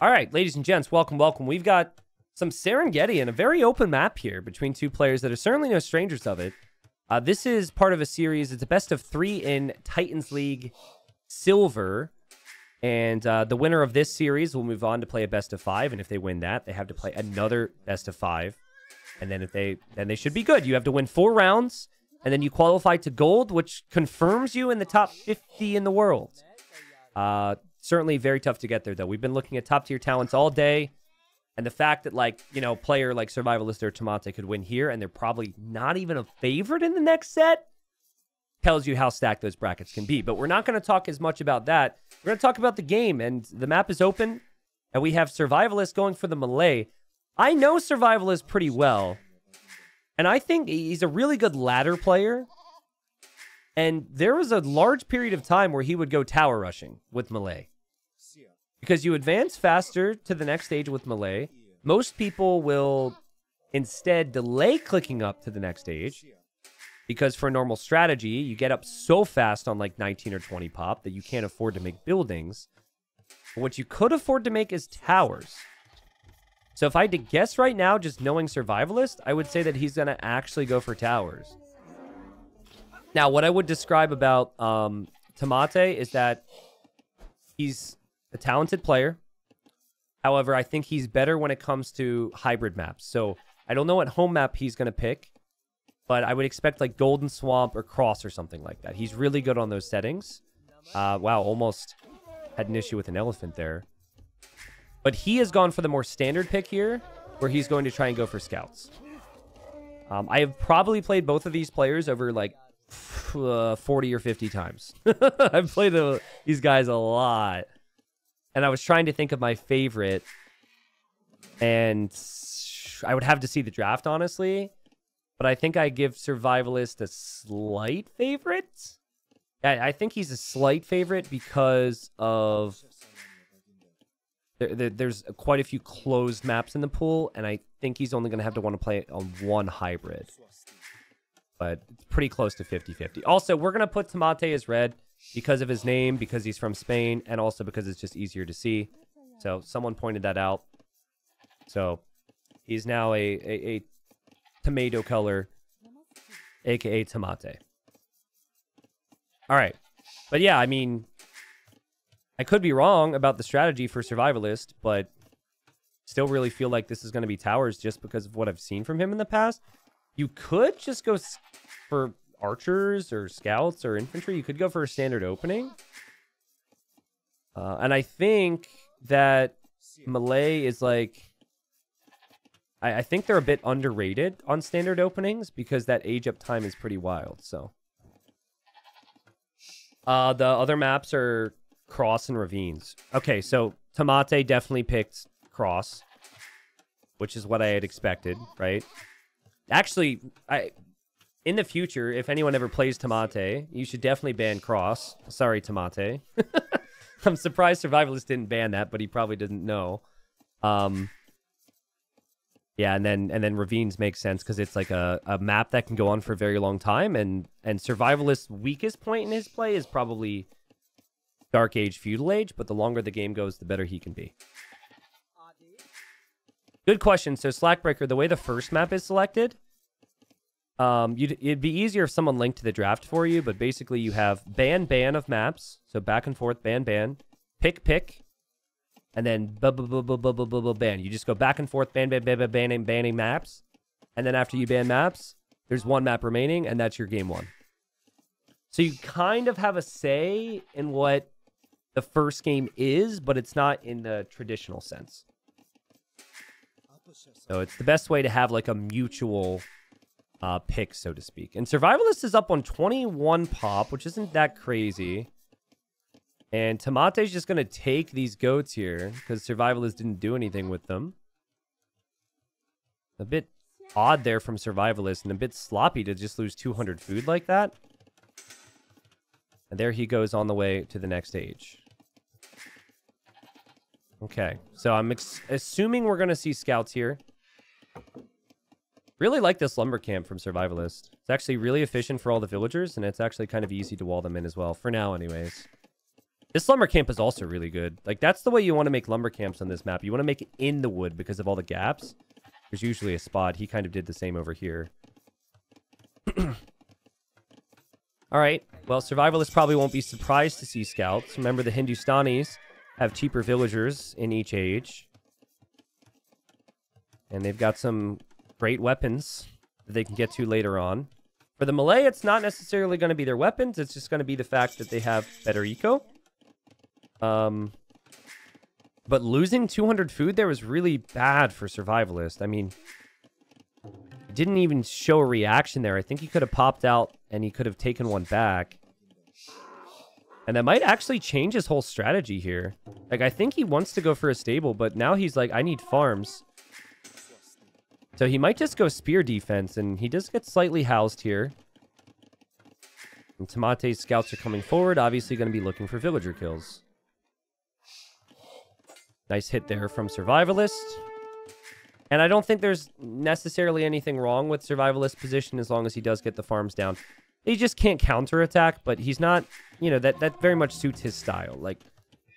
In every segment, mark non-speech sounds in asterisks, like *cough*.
All right, ladies and gents, welcome, welcome. We've got some Serengeti and a very open map here between two players that are certainly no strangers of it. Uh, this is part of a series. It's a best of three in Titans League Silver. And uh, the winner of this series will move on to play a best of five. And if they win that, they have to play another best of five. And then if they then they should be good. You have to win four rounds, and then you qualify to gold, which confirms you in the top 50 in the world. Uh, certainly very tough to get there, though. We've been looking at top tier talents all day. And the fact that, like, you know, player like Survivalist or Tomate could win here, and they're probably not even a favorite in the next set, tells you how stacked those brackets can be. But we're not going to talk as much about that. We're going to talk about the game, and the map is open, and we have Survivalist going for the Malay. I know Survivalist pretty well, and I think he's a really good ladder player. And there was a large period of time where he would go tower rushing with Malay because you advance faster to the next stage with Malay. Most people will instead delay clicking up to the next stage because for a normal strategy, you get up so fast on like 19 or 20 pop that you can't afford to make buildings. But what you could afford to make is towers. So if I had to guess right now, just knowing Survivalist, I would say that he's going to actually go for towers. Now, what I would describe about um, Tomate is that he's a talented player. However, I think he's better when it comes to hybrid maps. So I don't know what home map he's going to pick, but I would expect like Golden Swamp or Cross or something like that. He's really good on those settings. Uh, wow, almost had an issue with an elephant there. But he has gone for the more standard pick here, where he's going to try and go for scouts. Um, I have probably played both of these players over like uh, 40 or 50 times. *laughs* I've played the, these guys a lot and I was trying to think of my favorite, and I would have to see the draft, honestly. But I think I give Survivalist a slight favorite. I, I think he's a slight favorite because of there, there, there's quite a few closed maps in the pool, and I think he's only going to have to want to play on one hybrid. But it's pretty close to 50-50. Also, we're going to put Tomate as red because of his name, because he's from Spain, and also because it's just easier to see. So someone pointed that out. So he's now a, a, a tomato color, aka tomate. All right. But yeah, I mean, I could be wrong about the strategy for Survivalist, but still really feel like this is going to be Towers just because of what I've seen from him in the past. You could just go for archers or scouts or infantry. You could go for a standard opening. Uh, and I think that Malay is like... I, I think they're a bit underrated on standard openings because that age up time is pretty wild, so... Uh, the other maps are Cross and Ravines. Okay, so Tomate definitely picked Cross, which is what I had expected, right? Actually, I in the future, if anyone ever plays Tomate, you should definitely ban Cross. Sorry, Tomate. *laughs* I'm surprised Survivalist didn't ban that, but he probably didn't know. Um, yeah, and then and then Ravines makes sense because it's like a, a map that can go on for a very long time, and and Survivalist's weakest point in his play is probably Dark Age, Feudal Age, but the longer the game goes, the better he can be. Good question. So Slackbreaker, the way the first map is selected, um, it'd be easier if someone linked to the draft for you, but basically you have ban ban of maps, so back and forth ban ban, pick pick, and then ban. You just go back and forth ban ban ban ban banning banning maps, and then after you ban maps, there's one map remaining, and that's your game one. So you kind of have a say in what the first game is, but it's not in the traditional sense. So it's the best way to have like a mutual uh, pick, so to speak. And Survivalist is up on 21 pop, which isn't that crazy. And Tomate's just going to take these goats here because Survivalist didn't do anything with them. A bit odd there from Survivalist and a bit sloppy to just lose 200 food like that. And there he goes on the way to the next stage. Okay, so I'm assuming we're going to see scouts here. Really like this lumber camp from Survivalist. It's actually really efficient for all the villagers, and it's actually kind of easy to wall them in as well. For now, anyways. This lumber camp is also really good. Like, that's the way you want to make lumber camps on this map. You want to make it in the wood because of all the gaps. There's usually a spot. He kind of did the same over here. *clears throat* all right. Well, survivalists probably won't be surprised to see scouts. Remember, the Hindustanis have cheaper villagers in each age. And they've got some great weapons that they can get to later on. For the Malay, it's not necessarily going to be their weapons. It's just going to be the fact that they have better eco. Um, but losing 200 food there was really bad for Survivalist. I mean, didn't even show a reaction there. I think he could have popped out and he could have taken one back. And that might actually change his whole strategy here. Like, I think he wants to go for a stable, but now he's like, I need farms. So he might just go spear defense, and he does get slightly housed here. And Tomate's scouts are coming forward, obviously going to be looking for villager kills. Nice hit there from Survivalist. And I don't think there's necessarily anything wrong with Survivalist position as long as he does get the farms down. He just can't counterattack, but he's not, you know, that, that very much suits his style. Like,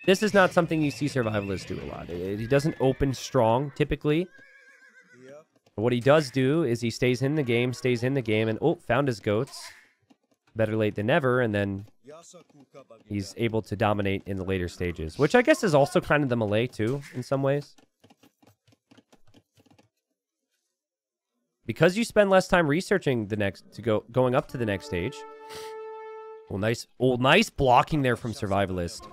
this is not something you see Survivalist do a lot. He doesn't open strong, typically. What he does do is he stays in the game, stays in the game, and oh, found his goats. Better late than never, and then he's able to dominate in the later stages, which I guess is also kind of the Malay too, in some ways. Because you spend less time researching the next to go going up to the next stage. Well, nice, oh, nice blocking there from Survivalist.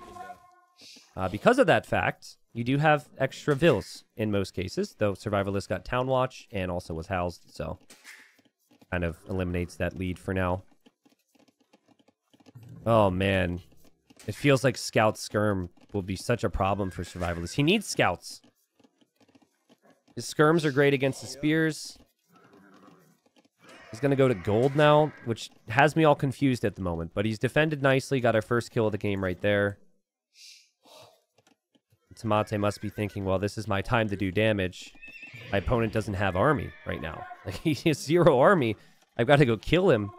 Uh, because of that fact, you do have extra vills in most cases, though Survivalist got Town Watch and also was housed, so kind of eliminates that lead for now. Oh, man. It feels like Scout Skirm will be such a problem for Survivalist. He needs Scouts. His Skirms are great against the Spears. He's going to go to gold now, which has me all confused at the moment. But he's defended nicely, got our first kill of the game right there. Tomate must be thinking, well, this is my time to do damage. My opponent doesn't have army right now. *laughs* Like, he has zero army. I've got to go kill him.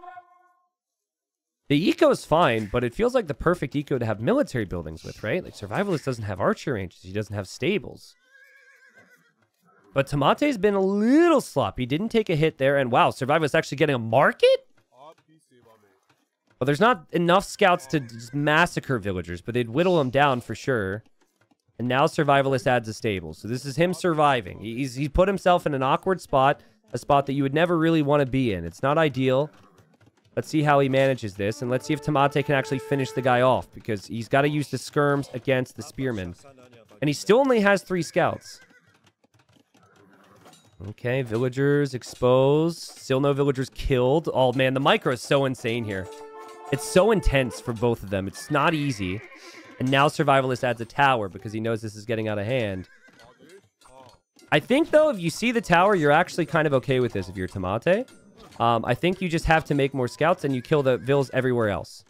The eco is fine, but it feels like the perfect eco to have military buildings with, right? Like, Survivalist doesn't have archer ranges. He doesn't have stables. But Tomate's been a little sloppy. Didn't take a hit there. And wow, Survivalist actually getting a market? Well, there's not enough scouts to massacre villagers, but they'd whittle them down for sure. And now Survivalist adds a stable. So this is him surviving. He's, he's put himself in an awkward spot, a spot that you would never really want to be in. It's not ideal. Let's see how he manages this, and let's see if Tomate can actually finish the guy off, because he's got to use the skirms against the spearmen. And he still only has three scouts. Okay, villagers exposed. Still no villagers killed. Oh, man, the micro is so insane here. It's so intense for both of them. It's not easy. And now Survivalist adds a tower because he knows this is getting out of hand. I think, though, if you see the tower, you're actually kind of okay with this if you're Tomate. Um, I think you just have to make more scouts and you kill the vills everywhere else.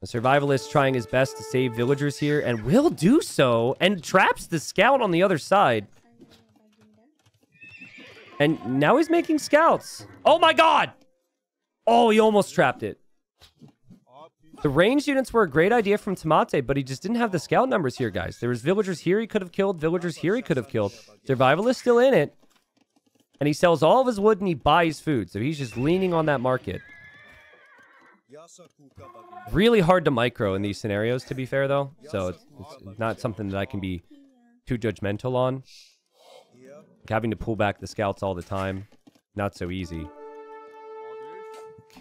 The Survivalist trying his best to save villagers here and will do so and traps the scout on the other side. And now he's making scouts. Oh my god! Oh, he almost trapped it. The ranged units were a great idea from Tomate, but he just didn't have the scout numbers here, guys. There was villagers here he could have killed, villagers here he could have killed. Survivalist still in it. And he sells all of his wood and he buys food. So he's just leaning on that market. Really hard to micro in these scenarios, to be fair, though. So it's, it's not something that I can be too judgmental on. having to pull back the scouts all the time, not so easy.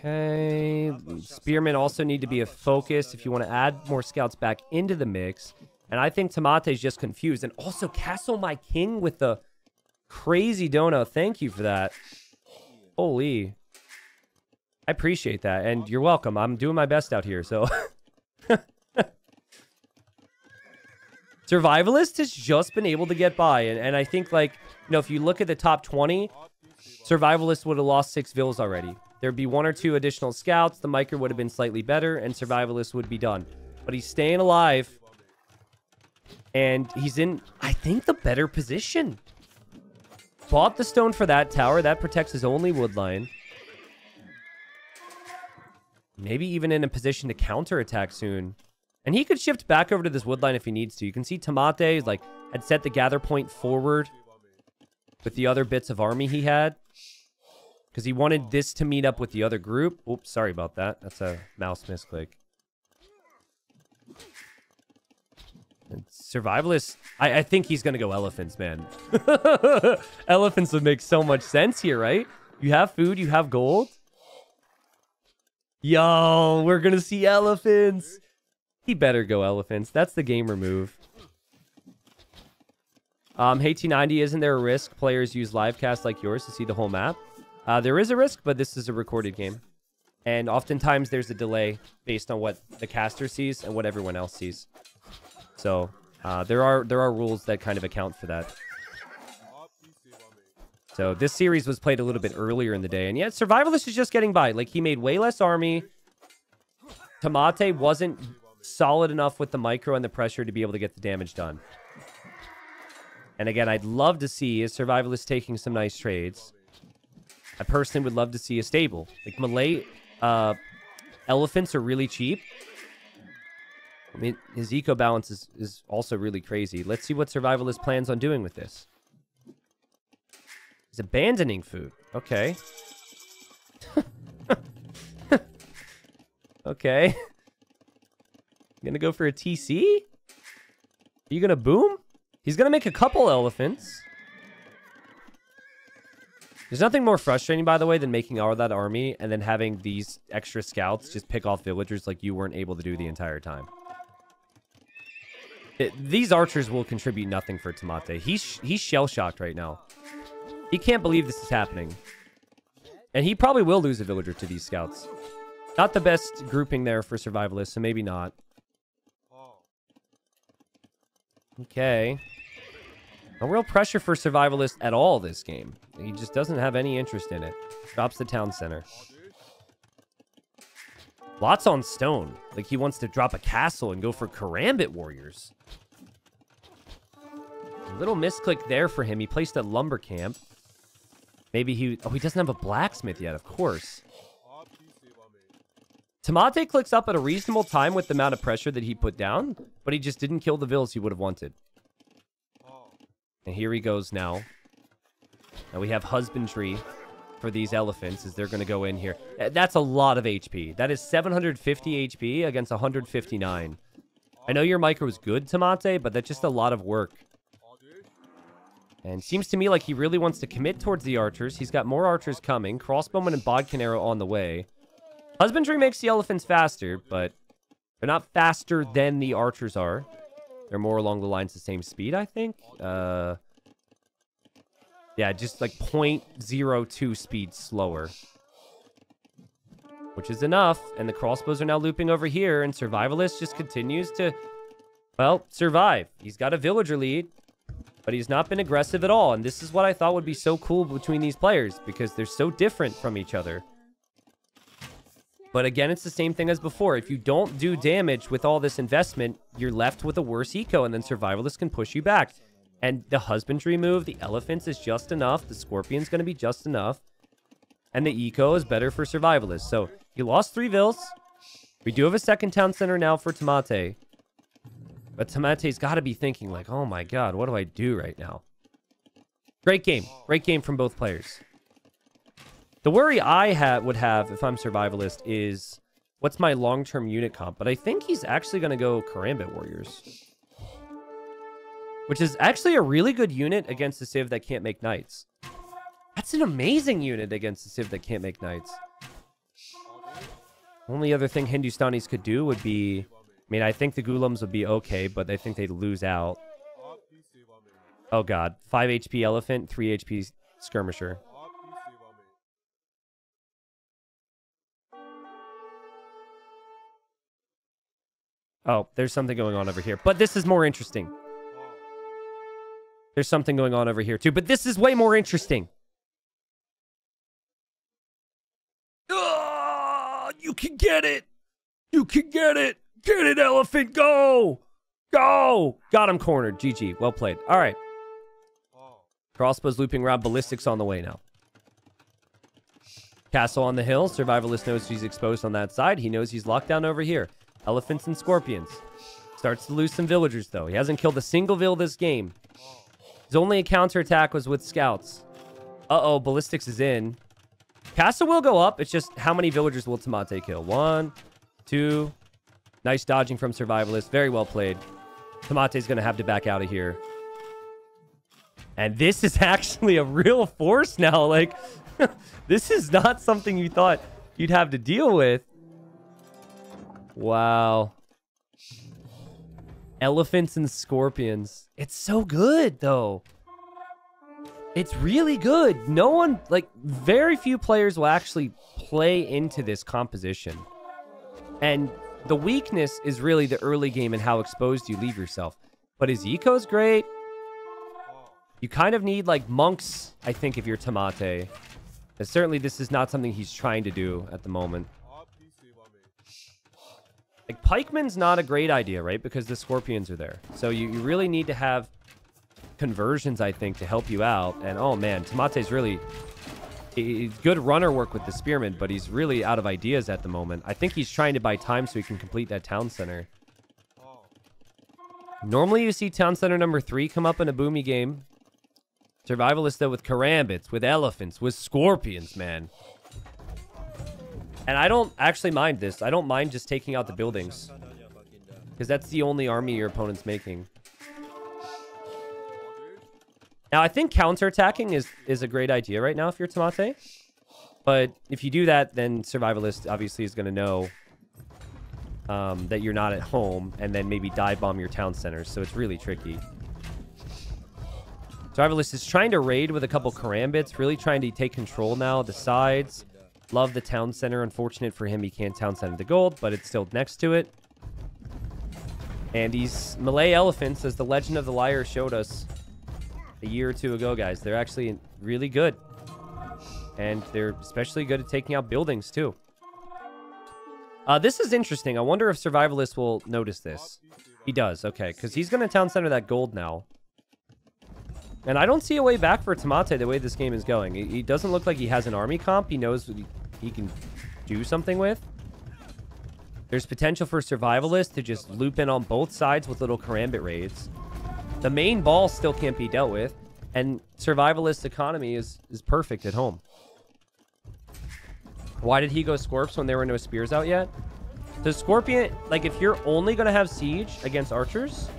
Okay. Spearmen also need to be a focus if you want to add more scouts back into the mix. And I think Tomate's just confused. And also Castle My King with the crazy dono. Thank you for that. Holy. I appreciate that. And you're welcome. I'm doing my best out here, so... *laughs* Survivalist has just been able to get by. And, and I think, like, you know, if you look at the top 20, Survivalist would have lost six vills already. There'd be one or two additional scouts. The micro would have been slightly better, and Survivalist would be done. But he's staying alive. And he's in, I think, the better position. Bought the stone for that tower. That protects his only wood line. Maybe even in a position to counterattack soon. And he could shift back over to this wood line if he needs to. You can see Tomate like had set the gather point forward with the other bits of army he had. Because he wanted this to meet up with the other group. Oops, sorry about that. That's a mouse misclick. And Survivalist, I, I think he's going to go elephants, man. *laughs* elephants would make so much sense here, right? You have food, you have gold. Yo, we're going to see elephants. He better go elephants. That's the gamer move. Um, hey T90, isn't there a risk players use livecast like yours to see the whole map? Uh, there is a risk, but this is a recorded game. And oftentimes there's a delay based on what the caster sees and what everyone else sees. So uh, there are there are rules that kind of account for that. So this series was played a little bit earlier in the day. And yet Survivalist is just getting by. Like he made way less army. Tomate wasn't solid enough with the micro and the pressure to be able to get the damage done. And again, I'd love to see is Survivalist taking some nice trades. I personally would love to see a stable. Like Malay uh, elephants are really cheap. I mean, his eco balance is, is also really crazy. Let's see what Survivalist plans on doing with this. He's abandoning food. Okay. *laughs* okay. *laughs* Gonna go for a TC? Are you gonna boom? He's gonna make a couple elephants. There's nothing more frustrating, by the way, than making all that army and then having these extra scouts just pick off villagers like you weren't able to do the entire time. It, these archers will contribute nothing for Tomate. He's he's shell shocked right now. He can't believe this is happening. And he probably will lose a villager to these scouts. Not the best grouping there for survivalists, so maybe not. Okay. No real pressure for survivalist at all this game. He just doesn't have any interest in it. Drops the town center. Lots on stone. Like he wants to drop a castle and go for Karambit warriors. A little misclick there for him. He placed a lumber camp. Maybe he... Oh, he doesn't have a blacksmith yet, of course. Tomate clicks up at a reasonable time with the amount of pressure that he put down, but he just didn't kill the vills he would have wanted. And here he goes now. Now we have husbandry for these elephants as they're going to go in here. Uh, that's a lot of HP. That is 750 HP against 159. I know your micro is good, Tomate, but that's just a lot of work. And seems to me like he really wants to commit towards the archers. He's got more archers coming. Crossbowman and Bodkin arrow on the way. Husbandry makes the elephants faster, but they're not faster than the archers are. They're more along the lines of the same speed, I think. Uh, yeah, just like 0.02 speed slower. Which is enough. And the crossbows are now looping over here. And Survivalist just continues to, well, survive. He's got a villager lead. But he's not been aggressive at all. And this is what I thought would be so cool between these players. Because they're so different from each other. But again, it's the same thing as before. If you don't do damage with all this investment, you're left with a worse eco, and then Survivalist can push you back. And the Husbandry move, the Elephants is just enough. The Scorpion's going to be just enough. And the eco is better for Survivalists. So, you lost three Vills. We do have a second town center now for Tomate. But Tomate's got to be thinking like, oh my god, what do I do right now? Great game. Great game from both players. The worry I ha would have if I'm survivalist is what's my long-term unit comp? But I think he's actually going to go Karambit Warriors. Which is actually a really good unit against a Civ that can't make knights. That's an amazing unit against a Civ that can't make knights. Only other thing Hindustanis could do would be... I mean, I think the Ghulams would be okay, but I think they'd lose out. Oh god. 5 HP Elephant, 3 HP Skirmisher. Oh, there's something going on over here. But this is more interesting. There's something going on over here too. But this is way more interesting. Oh, you can get it. You can get it. Get it, elephant. Go. Go. Got him cornered. GG. Well played. All right. Crossbows looping around. Ballistics on the way now. Castle on the hill. Survivalist knows he's exposed on that side. He knows he's locked down over here. Elephants and scorpions. Starts to lose some villagers, though. He hasn't killed a single vill this game. His only counter attack was with scouts. Uh-oh, ballistics is in. Castle will go up. It's just how many villagers will Tomate kill? One, two. Nice dodging from Survivalist. Very well played. Tomate's going to have to back out of here. And this is *laughs* actually a real force now. Like, *laughs* this is not something you thought you'd have to deal with. Wow. Elephants and scorpions. It's so good, though. It's really good. No one, like, very few players will actually play into this composition. And the weakness is really the early game and how exposed you leave yourself. But his eco's great. You kind of need, like, monks, I think, if you're Tomate. And certainly this is not something he's trying to do at the moment. Like, Pikeman's not a great idea, right? Because the Scorpions are there. So you, you really need to have conversions, I think, to help you out. And, oh, man, Tomate's really... He's good runner work with the Spearman, but he's really out of ideas at the moment. I think he's trying to buy time so he can complete that town center. Normally you see town center number three come up in a boomy game. Survivalist, though, with karambits, with elephants, with scorpions, man. And I don't actually mind this. I don't mind just taking out the buildings. Because that's the only army your opponent's making. Now, I think counterattacking is, is a great idea right now if you're Tomate. But if you do that, then Survivalist obviously is going to know um, that you're not at home and then maybe dive bomb your town centers. So it's really tricky. Survivalist is trying to raid with a couple karambits, really trying to take control now of the sides. Love the town center. Unfortunate for him, he can't town center the gold, but it's still next to it. And these Malay elephants, as the Legend of the Liar showed us a year or two ago, guys, they're actually really good. And they're especially good at taking out buildings, too. Uh, this is interesting. I wonder if Survivalist will notice this. He does, okay, because he's going to town center that gold now. And I don't see a way back for Tomate the way this game is going. He, doesn't look like he has an army comp. He knows he can do something with. There's potential for Survivalist to just loop in on both sides with little Karambit raids. The main ball still can't be dealt with. And Survivalist economy is, is perfect at home. Why did he go Scorps when there were no spears out yet? The Scorpion, like if you're only going to have Siege against archers,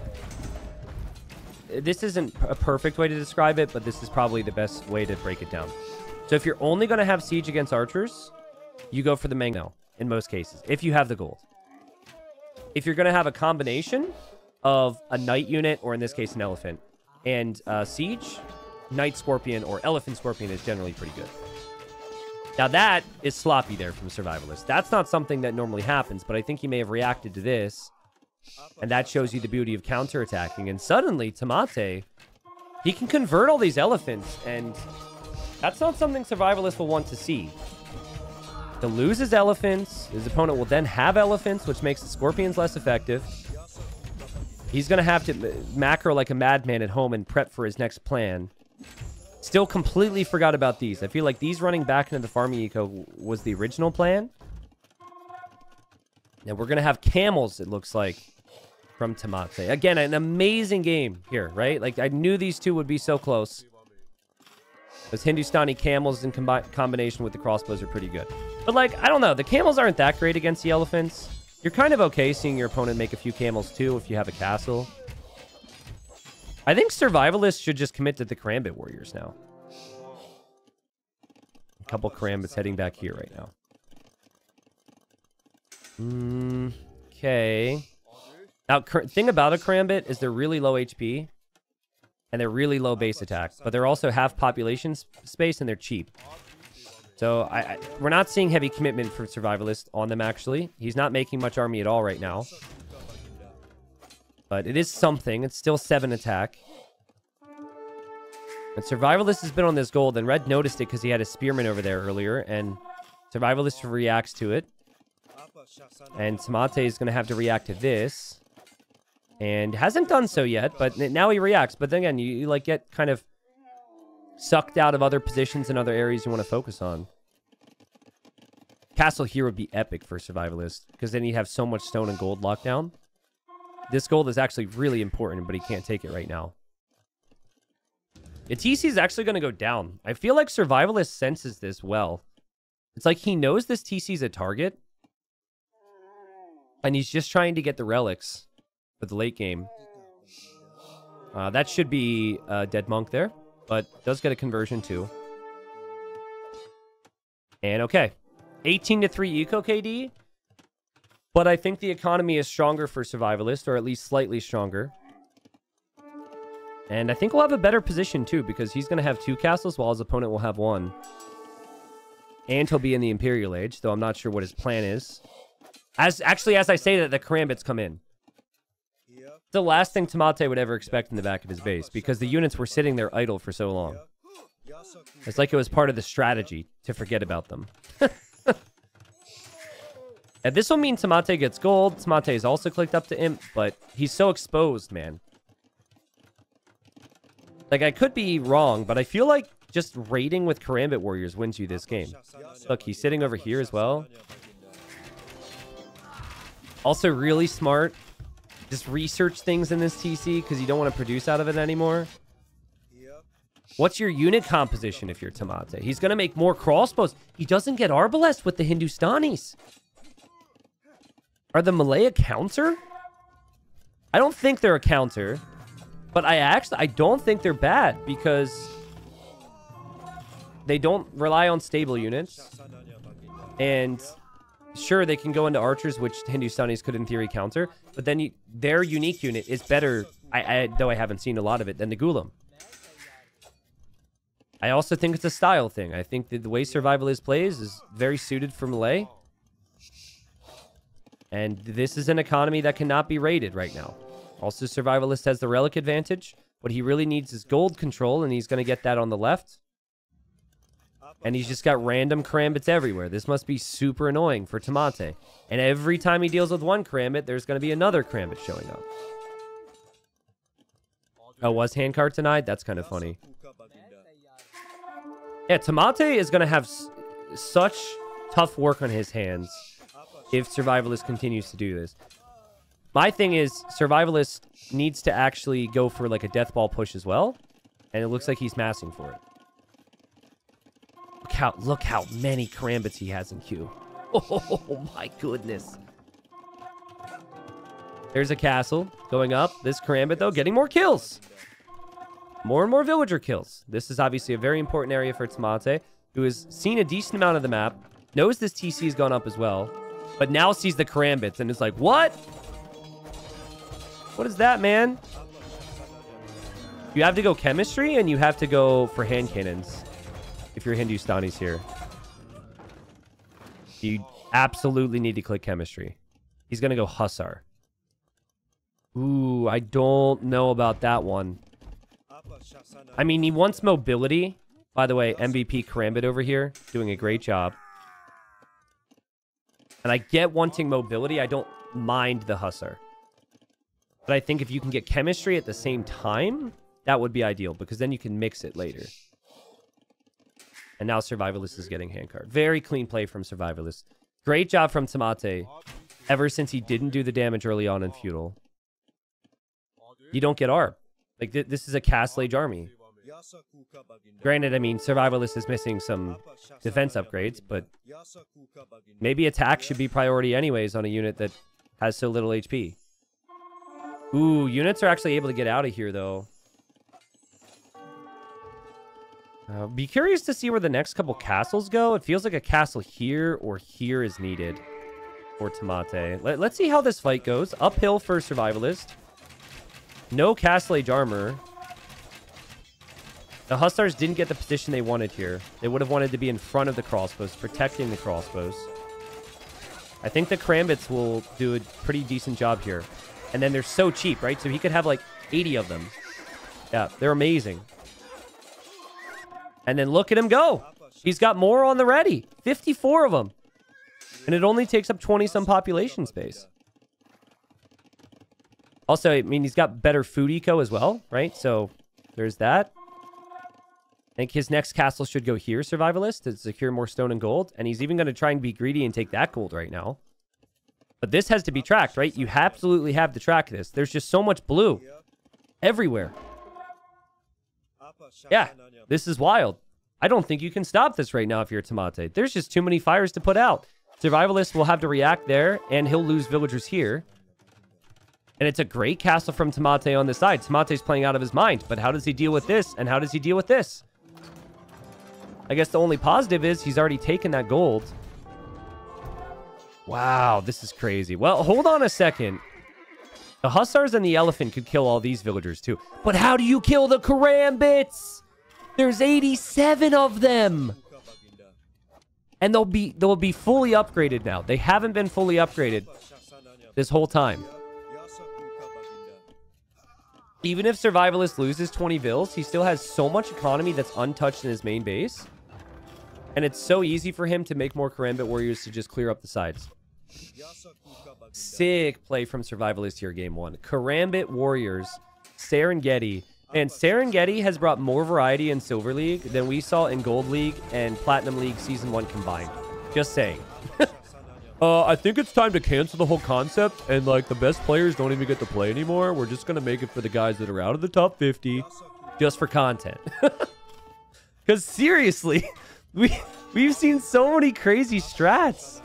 this isn't a perfect way to describe it, but this is probably the best way to break it down. So if you're only going to have siege against archers, you go for the Mango in most cases, if you have the gold. If you're going to have a combination of a knight unit, or in this case, an elephant, and uh, siege, knight scorpion or elephant scorpion is generally pretty good. Now that is sloppy there from Survivalist. That's not something that normally happens, but I think he may have reacted to this and that shows you the beauty of counterattacking. And suddenly, Tomate, he can convert all these elephants. And that's not something Survivalists will want to see. To lose his elephants, his opponent will then have elephants, which makes the Scorpions less effective. He's going to have to macro like a madman at home and prep for his next plan. Still completely forgot about these. I feel like these running back into the farming eco was the original plan. And we're going to have camels, it looks like from Tomate. Again, an amazing game here, right? Like, I knew these two would be so close. Those Hindustani camels in combi combination with the crossbows are pretty good. But, like, I don't know. The camels aren't that great against the elephants. You're kind of okay seeing your opponent make a few camels, too, if you have a castle. I think survivalists should just commit to the Karambit warriors now. A couple Karambits heading back here right now. Mm, okay. Now, thing about a Karambit is they're really low HP. And they're really low base attack. But they're also half population space and they're cheap. So I, I, we're not seeing heavy commitment for Survivalist on them, actually. He's not making much army at all right now. But it is something. It's still 7 attack. And Survivalist has been on this gold, and Red noticed it because he had a Spearman over there earlier, and Survivalist reacts to it. And Tomate is going to have to react to this. And hasn't done so yet, but now he reacts. But then again, you, you like get kind of sucked out of other positions and other areas you want to focus on. Castle here would be epic for Survivalist, because then you'd have so much stone and gold lockdown. This gold is actually really important, but he can't take it right now. TC is actually going to go down. I feel like Survivalist senses this well. It's like he knows this TC is a target. And he's just trying to get the relics for the late game. Uh, that should be a dead monk there, but does get a conversion too. And okay, 18 to 3 eco KD. But I think the economy is stronger for Survivalist, or at least slightly stronger. And I think we'll have a better position too, because he's going to have two castles while his opponent will have one. And he'll be in the Imperial Age, though I'm not sure what his plan is. As Actually, as I say that, the Karambits come in. The last thing Tomate would ever expect in the back of his base, because the units were sitting there idle for so long. It's like it was part of the strategy to forget about them. *laughs* and this will mean Tomate gets gold. Tomate is also clicked up to Imp, but he's so exposed, man. Like, I could be wrong, but I feel like just raiding with Karambit Warriors wins you this game. Look, he's sitting over here as well. Also really smart. Just research things in this TC because you don't want to produce out of it anymore. What's your unit composition if you're Tomate? He's going to make more crossbows. He doesn't get Arbalest with the Hindustanis. Are the Malay a counter? I don't think they're a counter. But I actually, I don't think they're bad because they don't rely on stable units. And sure, they can go into archers, which Hindustanis could in theory counter. But then you, their unique unit is better, I, I, though I haven't seen a lot of it, than the Ghulam. I also think it's a style thing. I think that the way Survivalist plays is very suited for Malay. And this is an economy that cannot be raided right now. Also, Survivalist has the Relic advantage. What he really needs is gold control, and he's going to get that on the left. And he's just got random Karambits everywhere. This must be super annoying for Tomate. And every time he deals with one Karambit, there's going to be another Karambit showing up. Oh, was handcart denied? That's kind of funny. Yeah, Tomate is going to have such tough work on his hands if Survivalist continues to do this. My thing is, Survivalist needs to actually go for like a death ball push as well. And it looks like he's massing for it. Look how, look how many Karambits he has in queue. *laughs* Oh my goodness. There's a castle going up. This Karambit, though, getting more kills. More and more villager kills. This is obviously a very important area for Tomate, who has seen a decent amount of the map, knows this TC has gone up as well, but now sees the Karambits and is like, what? What is that, man? You have to go chemistry and you have to go for hand cannons if you're Hindustanis here. You absolutely need to click chemistry. He's going to go Hussar. Ooh, I don't know about that one. I mean, he wants mobility. By the way, MVP Karambit over here, doing a great job. And I get wanting mobility. I don't mind the Hussar. But I think if you can get chemistry at the same time, that would be ideal, because then you can mix it later. And now Survivalist is getting handcart. Very clean play from Survivalist. Great job from Tomate. Ever since he didn't do the damage early on in Feudal. You don't get ARB. Like, th this is a Castle Age army. Granted, I mean, Survivalist is missing some defense upgrades, but maybe attack should be priority anyways on a unit that has so little HP. Ooh, units are actually able to get out of here, though. Uh, be curious to see where the next couple castles go. It feels like a castle here or here is needed for Tomate. Let, us see how this fight goes. Uphill for Survivalist. No Castle Age armor. The Hussars didn't get the position they wanted here. They would have wanted to be in front of the crossbows, protecting the crossbows. I think the Karambits will do a pretty decent job here. And then they're so cheap, right? So he could have like 80 of them. Yeah, they're amazing. And then look at him go. He's got more on the ready. 54 of them. And it only takes up 20 some population space. Also, I mean, he's got better food eco as well, right? So there's that. I think his next castle should go here, Survivalist, to secure more stone and gold. And he's even going to try and be greedy and take that gold right now. But this has to be tracked, right? You absolutely have to track this. There's just so much blue everywhere. Yeah, this is wild. I don't think you can stop this right now if you're Tomate. There's just too many fires to put out. Survivalist will have to react there, and he'll lose villagers here. And it's a great castle from Tomate on the side. Tomate's playing out of his mind, but how does he deal with this, and how does he deal with this? I guess the only positive is he's already taken that gold. Wow, this is crazy. Well, hold on a second. The Hussars and the Elephant could kill all these villagers too. But how do you kill the Karambits? There's 87 of them. And they'll be they'll be fully upgraded now. They haven't been fully upgraded this whole time. Even if Survivalist loses 20 vills, he still has so much economy that's untouched in his main base. And it's so easy for him to make more Karambit warriors to just clear up the sides. Sick play from Survivalist here, game one. Karambit Warriors, Serengeti. And Serengeti has brought more variety in Silver League than we saw in Gold League and Platinum League Season 1 combined. Just saying. *laughs* uh, I think it's time to cancel the whole concept, and, like, the best players don't even get to play anymore. We're just going to make it for the guys that are out of the top 50 just for content. *laughs* Because, seriously, *laughs* we, we've seen so many crazy strats.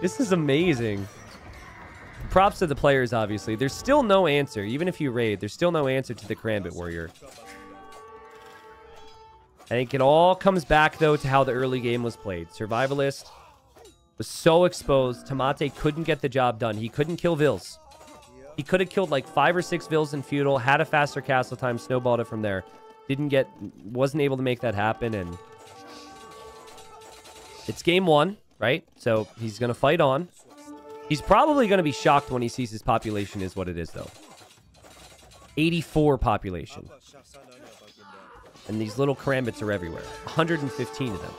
This is amazing. Props to the players, obviously. There's still no answer. Even if you raid, there's still no answer to the Karambit Warrior. I think it all comes back, though, to how the early game was played. Survivalist was so exposed. Tomate couldn't get the job done. He couldn't kill Vills. He could have killed like five or six Vills in Feudal, had a faster castle time, snowballed it from there. Didn't get, wasn't able to make that happen, and it's game one, right? So he's going to fight on. He's probably going to be shocked when he sees his population is what it is, though. 84 population. And these little karambits are everywhere. 115 of them.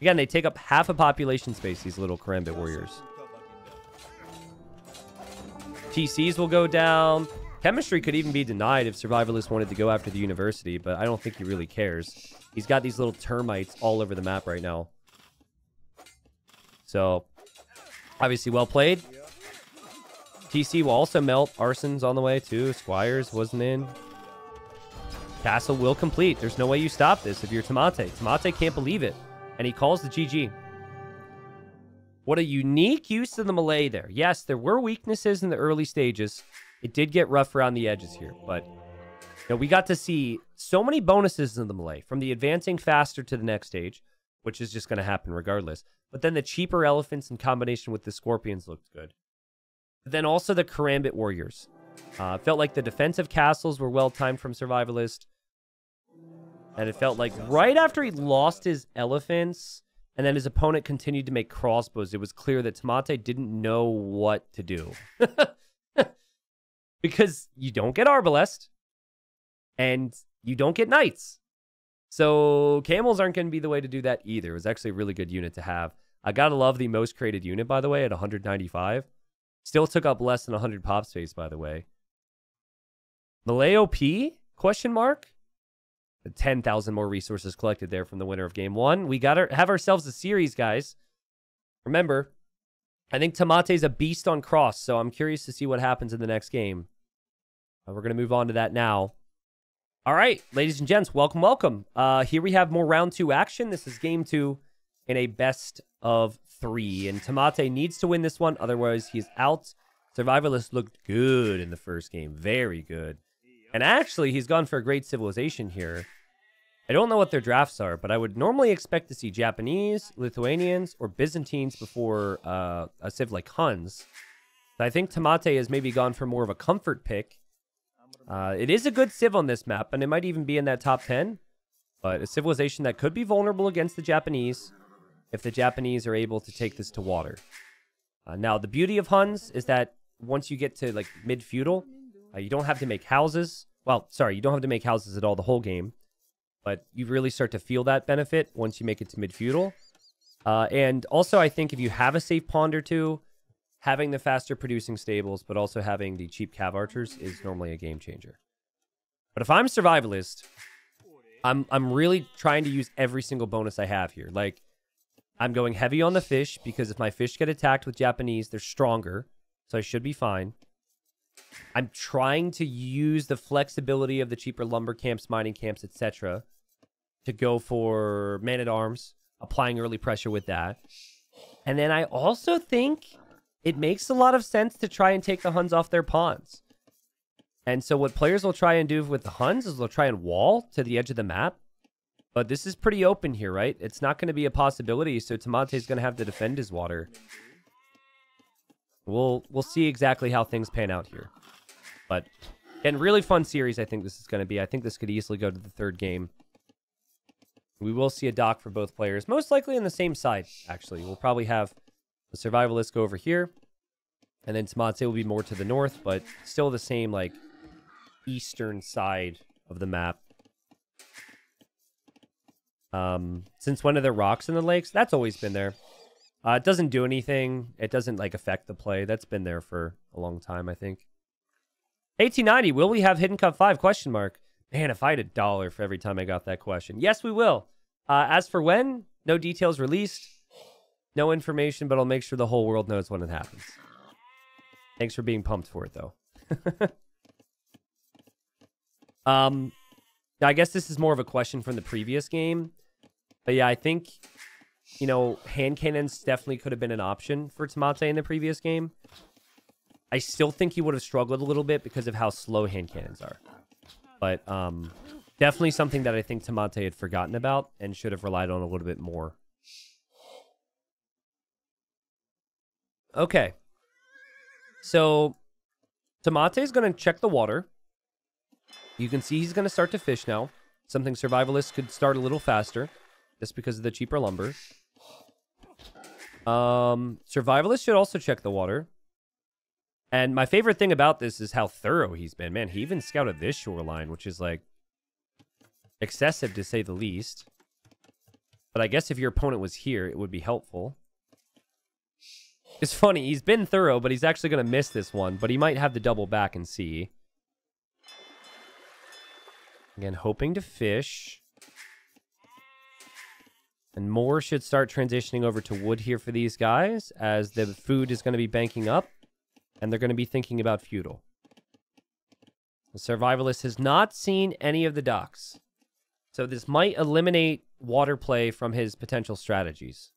Again, they take up half a population space, these little karambit warriors. TCs will go down. Chemistry could even be denied if Survivalist wanted to go after the university, but I don't think he really cares. He's got these little termites all over the map right now. So, Obviously well played. TC will also melt. Arson's on the way too. Squires wasn't in. Castle will complete. There's no way you stop this if you're Tomate. Tomate can't believe it. And he calls the GG. What a unique use of the Malay there. Yes, there were weaknesses in the early stages. It did get rough around the edges here, but you know, we got to see so many bonuses in the Malay, from the advancing faster to the next stage, which is just going to happen regardless. But then the cheaper elephants in combination with the scorpions looked good. But then also the Karambit warriors. Uh, felt like the defensive castles were well timed from Survivalist. And it felt like right after he lost his elephants and then his opponent continued to make crossbows, it was clear that Tomate didn't know what to do. *laughs* because you don't get Arbalest and you don't get Knights. So camels aren't going to be the way to do that either. It was actually a really good unit to have. I gotta love the most created unit, by the way, at 195. Still took up less than 100 pop space, by the way. Maleo P? Question mark? 10,000 more resources collected there from the winner of game one. We got to have ourselves a series, guys. Remember, I think Tomate's a beast on cross, so I'm curious to see what happens in the next game. Uh, we're going to move on to that now. All right, ladies and gents, welcome, welcome. Uh, here we have more round two action. This is game two in a best of three. And Tomate needs to win this one, otherwise he's out. Survivalist looked good in the first game. Very good. And actually, he's gone for a great civilization here. I don't know what their drafts are, but I would normally expect to see Japanese, Lithuanians, or Byzantines before uh, a civ like Huns. I think Tomate has maybe gone for more of a comfort pick. Uh, it is a good civ on this map, and it might even be in that top 10. But a civilization that could be vulnerable against the Japanese if the Japanese are able to take this to water. Uh, now, the beauty of Huns is that once you get to like mid feudal, uh, you don't have to make houses. Well, sorry, you don't have to make houses at all the whole game, but you really start to feel that benefit once you make it to mid feudal. Uh, and also, I think if you have a safe pond or two, having the faster producing stables, but also having the cheap cav archers is normally a game changer. But if I'm survivalist, I'm I'm really trying to use every single bonus I have here. Like I'm going heavy on the fish because if my fish get attacked with Japanese, they're stronger. So I should be fine. I'm trying to use the flexibility of the cheaper lumber camps, mining camps, etc. to go for man-at-arms, applying early pressure with that. And then I also think it makes a lot of sense to try and take the Huns off their pawns. And so what players will try and do with the Huns is they'll try and wall to the edge of the map. But this is pretty open here, right? It's not going to be a possibility, so is going to have to defend his water. We'll we'll see exactly how things pan out here. But, and really fun series I think this is going to be. I think this could easily go to the third game. We will see a dock for both players. Most likely on the same side, actually. We'll probably have the survivalist go over here. And then Tomate will be more to the north, but still the same, like, eastern side of the map. Um, since one of the rocks in the lakes? That's always been there. Uh, it doesn't do anything. It doesn't, like, affect the play. That's been there for a long time, I think. 1890, will we have Hidden Cup 5? Question mark. Man, if I had a dollar for every time I got that question. Yes, we will. Uh, as for when, no details released. No information, but I'll make sure the whole world knows when it happens. Thanks for being pumped for it, though. *laughs* um, I guess this is more of a question from the previous game. But yeah, I think, you know, hand cannons definitely could have been an option for Tomate in the previous game. I still think he would have struggled a little bit because of how slow hand cannons are. But um, definitely something that I think Tomate had forgotten about and should have relied on a little bit more. Okay. So Tomate is going to check the water. You can see he's going to start to fish now. Something survivalists could start a little faster just because of the cheaper lumber. Um, survivalists should also check the water. And my favorite thing about this is how thorough he's been. Man, he even scouted this shoreline, which is like excessive to say the least. But I guess if your opponent was here, it would be helpful. It's funny, he's been thorough, but he's actually going to miss this one. But he might have the double back and see. Again, hoping to fish. And more should start transitioning over to wood here for these guys, as the food is going to be banking up and they're going to be thinking about feudal. The survivalist has not seen any of the docks. So this might eliminate water play from his potential strategies.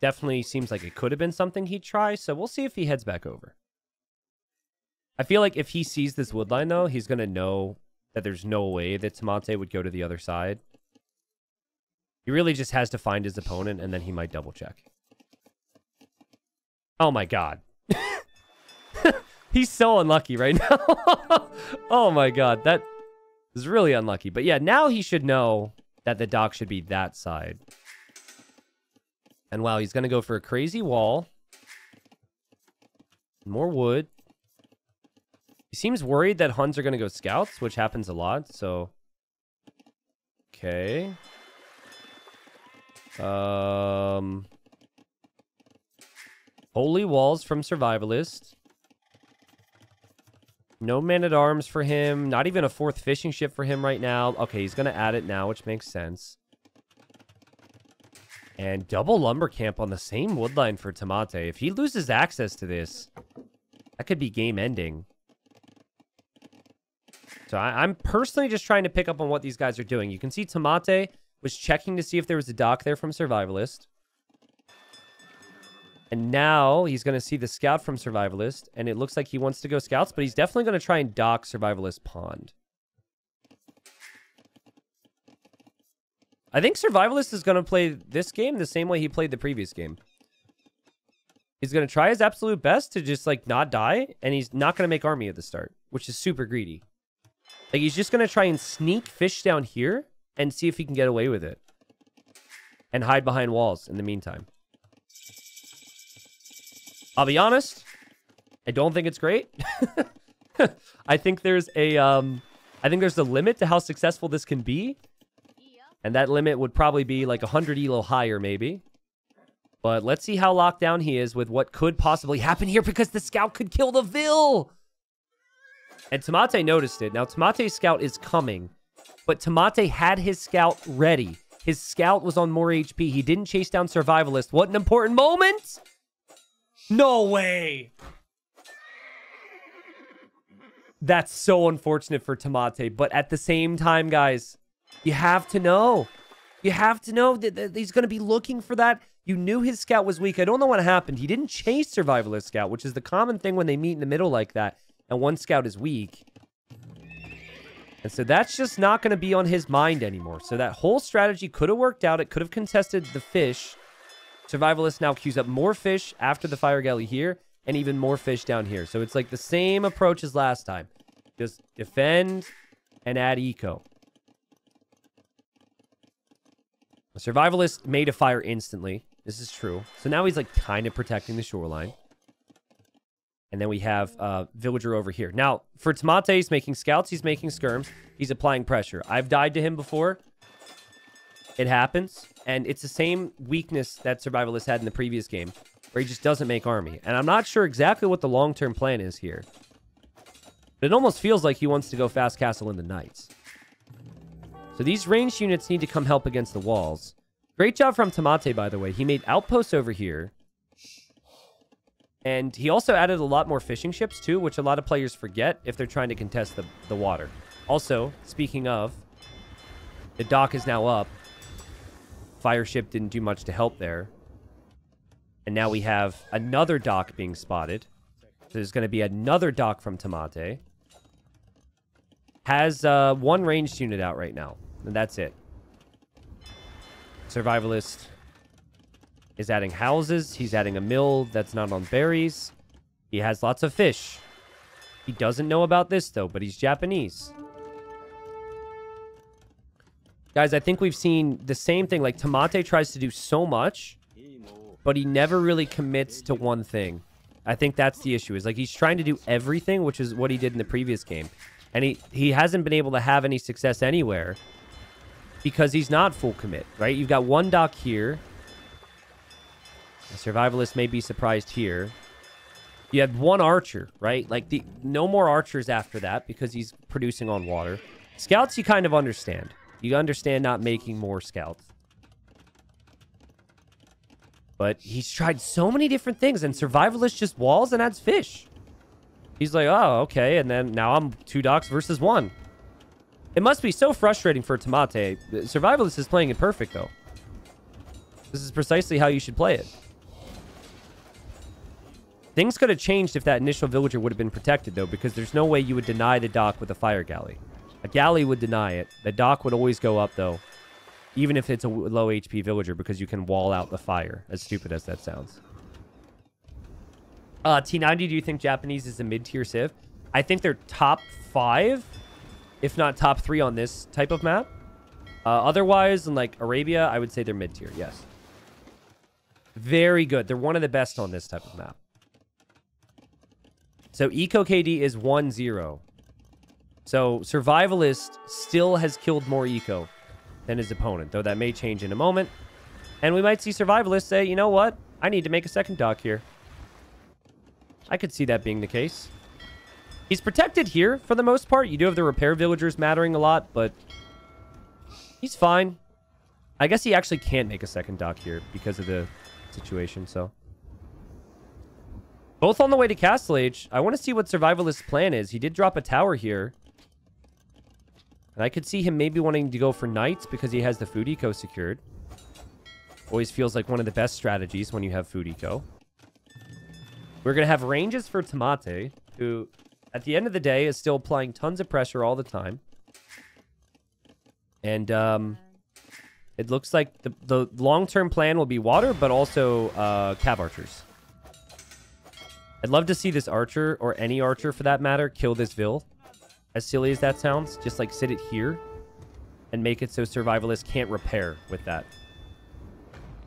Definitely seems like it could have been something he'd try, so we'll see if he heads back over. I feel like if he sees this woodline, though, he's going to know that there's no way that Tomate would go to the other side. He really just has to find his opponent, and then he might double check. Oh my god. *laughs* He's so unlucky right now. *laughs* oh my god, that is really unlucky. But yeah, now he should know that the dock should be that side. And wow, he's going to go for a crazy wall. More wood. He seems worried that Huns are going to go scouts, which happens a lot, so... Okay. Um... Holy Walls from Survivalist. No man-at-arms for him. Not even a fourth fishing ship for him right now. Okay, he's going to add it now, which makes sense. And double lumber camp on the same woodline for Tomate. If he loses access to this, that could be game ending. So I, am personally just trying to pick up on what these guys are doing. You can see Tomate was checking to see if there was a dock there from Survivalist. And now he's going to see the scout from Survivalist, and it looks like he wants to go scouts, but he's definitely going to try and dock Survivalist Pond. I think Survivalist is going to play this game the same way he played the previous game. He's going to try his absolute best to just, like, not die, and he's not going to make army at the start, which is super greedy. Like, he's just going to try and sneak fish down here and see if he can get away with it. And hide behind walls in the meantime. I'll be honest. I don't think it's great. *laughs* I think there's a um I think there's a limit to how successful this can be. And that limit would probably be like 100 elo higher maybe. But let's see how locked down he is with what could possibly happen here because the scout could kill the Vil. And Tomate noticed it. Now Tomate's scout is coming. But Tomate had his scout ready. His scout was on more HP. He didn't chase down Survivalist. What an important moment! No way! That's so unfortunate for Tomate. But at the same time, guys, you have to know. You have to know that, he's going to be looking for that. You knew his scout was weak. I don't know what happened. He didn't chase Survivalist Scout, which is the common thing when they meet in the middle like that, and one scout is weak. And so that's just not going to be on his mind anymore. So that whole strategy could have worked out. It could have contested the fish. Survivalist now queues up more fish after the fire galley here and even more fish down here. So it's like the same approach as last time. Just defend and add eco. The survivalist made a fire instantly. This is true. So now he's like kind of protecting the shoreline. And then we have uh, Villager over here. Now, for Tomate, he's making scouts. He's making skirms. He's applying pressure. I've died to him before. It happens. And it's the same weakness that Survivalist had in the previous game, where he just doesn't make army. And I'm not sure exactly what the long-term plan is here. But it almost feels like he wants to go fast castle in the Knights. So these ranged units need to come help against the walls. Great job from Tomate, by the way. He made outposts over here. And he also added a lot more fishing ships, too, which a lot of players forget if they're trying to contest the, the water. Also, speaking of, the dock is now up. Fire ship didn't do much to help there. And now we have another dock being spotted. So there's going to be another dock from Tomate. Has uh, one ranged unit out right now. And that's it. Survivalist is adding houses. He's adding a mill that's not on berries. He has lots of fish. He doesn't know about this, though, but he's Japanese. Guys, I think we've seen the same thing. Like, Tomate tries to do so much, but he never really commits to one thing. I think that's the issue. Is like he's trying to do everything, which is what he did in the previous game. And he, he hasn't been able to have any success anywhere because he's not full commit, right? You've got one dock here. The survivalist may be surprised here. You had one archer, right? Like, the no more archers after that because he's producing on water. Scouts, you kind of understand. You understand not making more scouts. But he's tried so many different things, and survivalist just walls and adds fish. He's like, oh, okay, and then now I'm two docks versus one. It must be so frustrating for Tomate. Survivalist is playing it perfect, though. This is precisely how you should play it. Things could have changed if that initial villager would have been protected, though, because there's no way you would deny the dock with a fire galley. A galley would deny it. The dock would always go up, though, even if it's a low HP villager, because you can wall out the fire, as stupid as that sounds. Uh, T90, do you think Japanese is a mid-tier civ? I think they're top five if not top three on this type of map. Uh, otherwise, in like Arabia, I would say they're mid tier. Yes. Very good. They're one of the best on this type of map. So Eco KD is 1-0. So Survivalist still has killed more Eco than his opponent, though that may change in a moment. And we might see Survivalist say, you know what? I need to make a second dock here. I could see that being the case. He's protected here for the most part. You do have the repair villagers mattering a lot, but he's fine. I guess he actually can't make a second dock here because of the situation, so. Both on the way to Castle Age. I want to see what Survivalist's plan is. He did drop a tower here. And I could see him maybe wanting to go for Knights because he has the food eco secured. Always feels like one of the best strategies when you have food eco. We're going to have ranges for Tomate, who at the end of the day, is still applying tons of pressure all the time. And um, it looks like the, the long-term plan will be water, but also uh, cav archers. I'd love to see this archer, or any archer for that matter, kill this vill. As silly as that sounds, just like sit it here and make it so survivalists can't repair with that.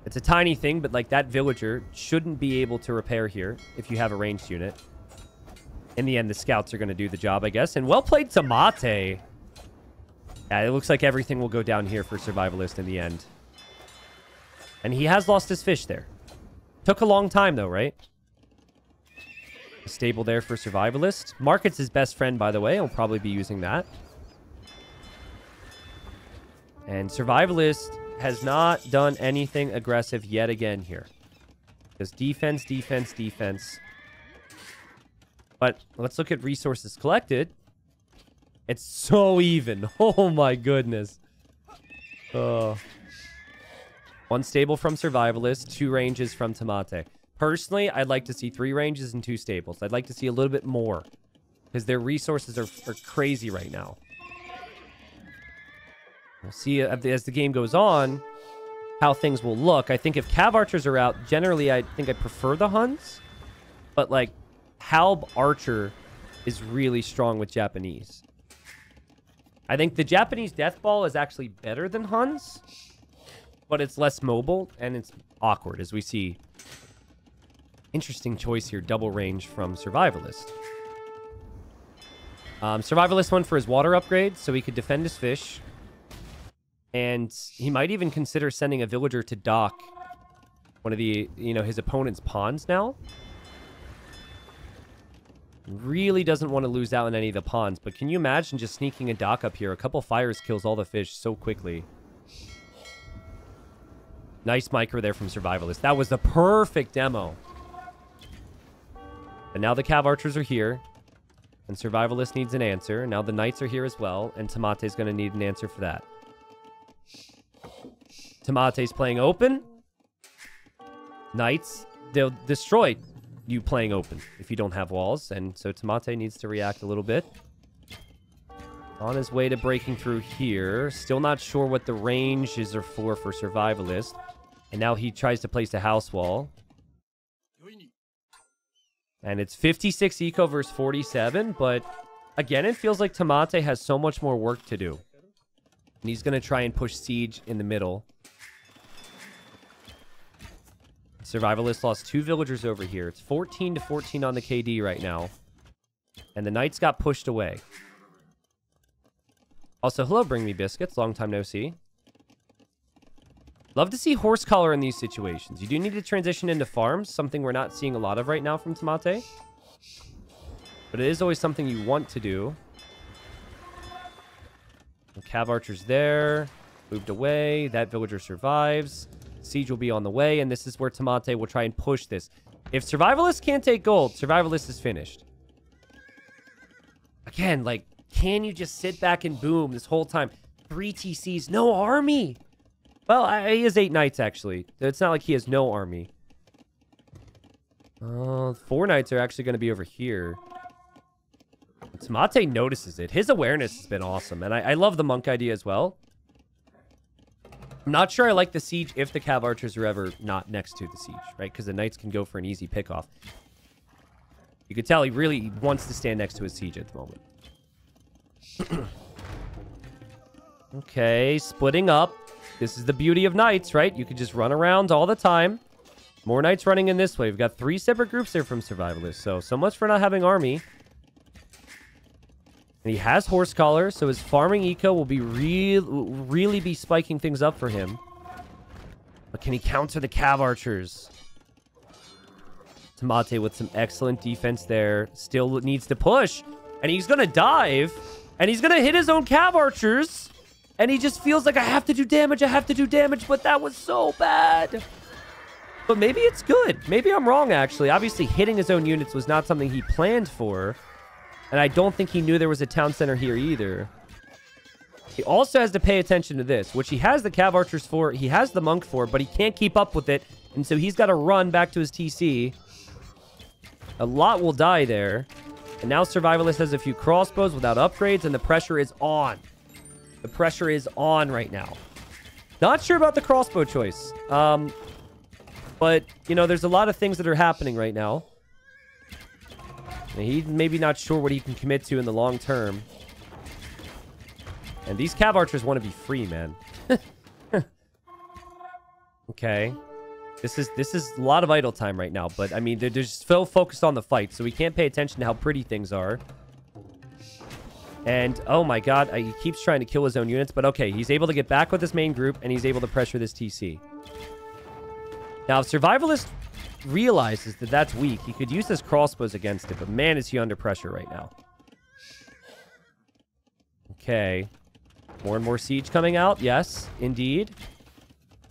It's a tiny thing, but like that villager shouldn't be able to repair here if you have a ranged unit in the end, the scouts are going to do the job, I guess. And well played, Tomate. Yeah, it looks like everything will go down here for Survivalist in the end. And he has lost his fish there. Took a long time, though, right? A stable there for Survivalist. Market's his best friend, by the way. He'll probably be using that. And Survivalist has not done anything aggressive yet again here. Just defense, defense, defense. But let's look at resources collected. It's so even. *laughs* Oh my goodness. Uh, one stable from Survivalist, two ranges from Tomate. Personally, I'd like to see three ranges and two stables. I'd like to see a little bit more. Because their resources are, are crazy right now. We'll see as the game goes on how things will look. I think if Cav Archers are out, generally I think I prefer the Huns. But like, Halb Archer is really strong with Japanese. I think the Japanese Death Ball is actually better than Huns. But it's less mobile and it's awkward as we see. Interesting choice here. Double range from Survivalist. Um, Survivalist went for his water upgrade so he could defend his fish. And he might even consider sending a villager to dock one of the, you know, his opponent's pawns now. Really doesn't want to lose out on any of the pawns, but can you imagine just sneaking a dock up here? A couple fires kills all the fish so quickly. Nice micro there from Survivalist. That was the perfect demo. And now the Cav Archers are here. And Survivalist needs an answer. Now the Knights are here as well. And Tomate's going to need an answer for that. Tomate's playing open. Knights, they'll destroy you playing open if you don't have walls. And so Tomate needs to react a little bit. On his way to breaking through here. Still not sure what the ranges are for for Survivalist. And now he tries to place a house wall. And it's 56 eco versus 47, but again, it feels like Tomate has so much more work to do. And he's going to try and push Siege in the middle. Survivalist lost two villagers over here. It's 14 to 14 on the KD right now. And the Knights got pushed away. Also, hello, Bring Me Biscuits. Long time no see. Love to see horse collar in these situations. You do need to transition into farms, something we're not seeing a lot of right now from Tomate. But it is always something you want to do. The Cav Archer's there. Moved away. That villager survives. Siege will be on the way, and this is where Tomate will try and push this. If Survivalist can't take gold, Survivalist is finished. Again, like, can you just sit back and boom this whole time? Three TCs, no army. Well, he has eight knights, actually. It's not like he has no army. Uh, four knights are actually going to be over here. Tomate notices it. His awareness has been awesome, and I, I love the monk idea as well. I'm not sure I like the siege if the cav archers are ever not next to the siege, right? Because the knights can go for an easy pickoff. You could tell he really wants to stand next to his siege at the moment. *clears throat* okay, splitting up. This is the beauty of knights, right? You could just run around all the time. More knights running in this way. We've got three separate groups there from Survivalists. So, so much for not having army. And he has horse collar, so his farming eco will be real, really be spiking things up for him. But can he counter the cav archers? Tomate with some excellent defense there. Still needs to push. And he's going to dive. And he's going to hit his own cav archers. And he just feels like I have to do damage. I have to do damage. But that was so bad. But maybe it's good. Maybe I'm wrong, actually. Obviously, hitting his own units was not something he planned for. And I don't think he knew there was a town center here either. He also has to pay attention to this, which he has the Cav Archers for, he has the Monk for, but he can't keep up with it. And so he's got to run back to his TC. A lot will die there. And now Survivalist has a few crossbows without upgrades, and the pressure is on. The pressure is on right now. Not sure about the crossbow choice. Um, but, you know, there's a lot of things that are happening right now. He's maybe not sure what he can commit to in the long term. And these Cav Archers want to be free, man. *laughs* okay. This is this is a lot of idle time right now, but I mean, they're, they're just so focused on the fight, so we can't pay attention to how pretty things are. And, oh my god, he keeps trying to kill his own units, but okay, he's able to get back with his main group, and he's able to pressure this TC. Now, if Survivalist realizes that that's weak. He could use his crossbows against it, but man, is he under pressure right now. Okay. More and more siege coming out. Yes, indeed.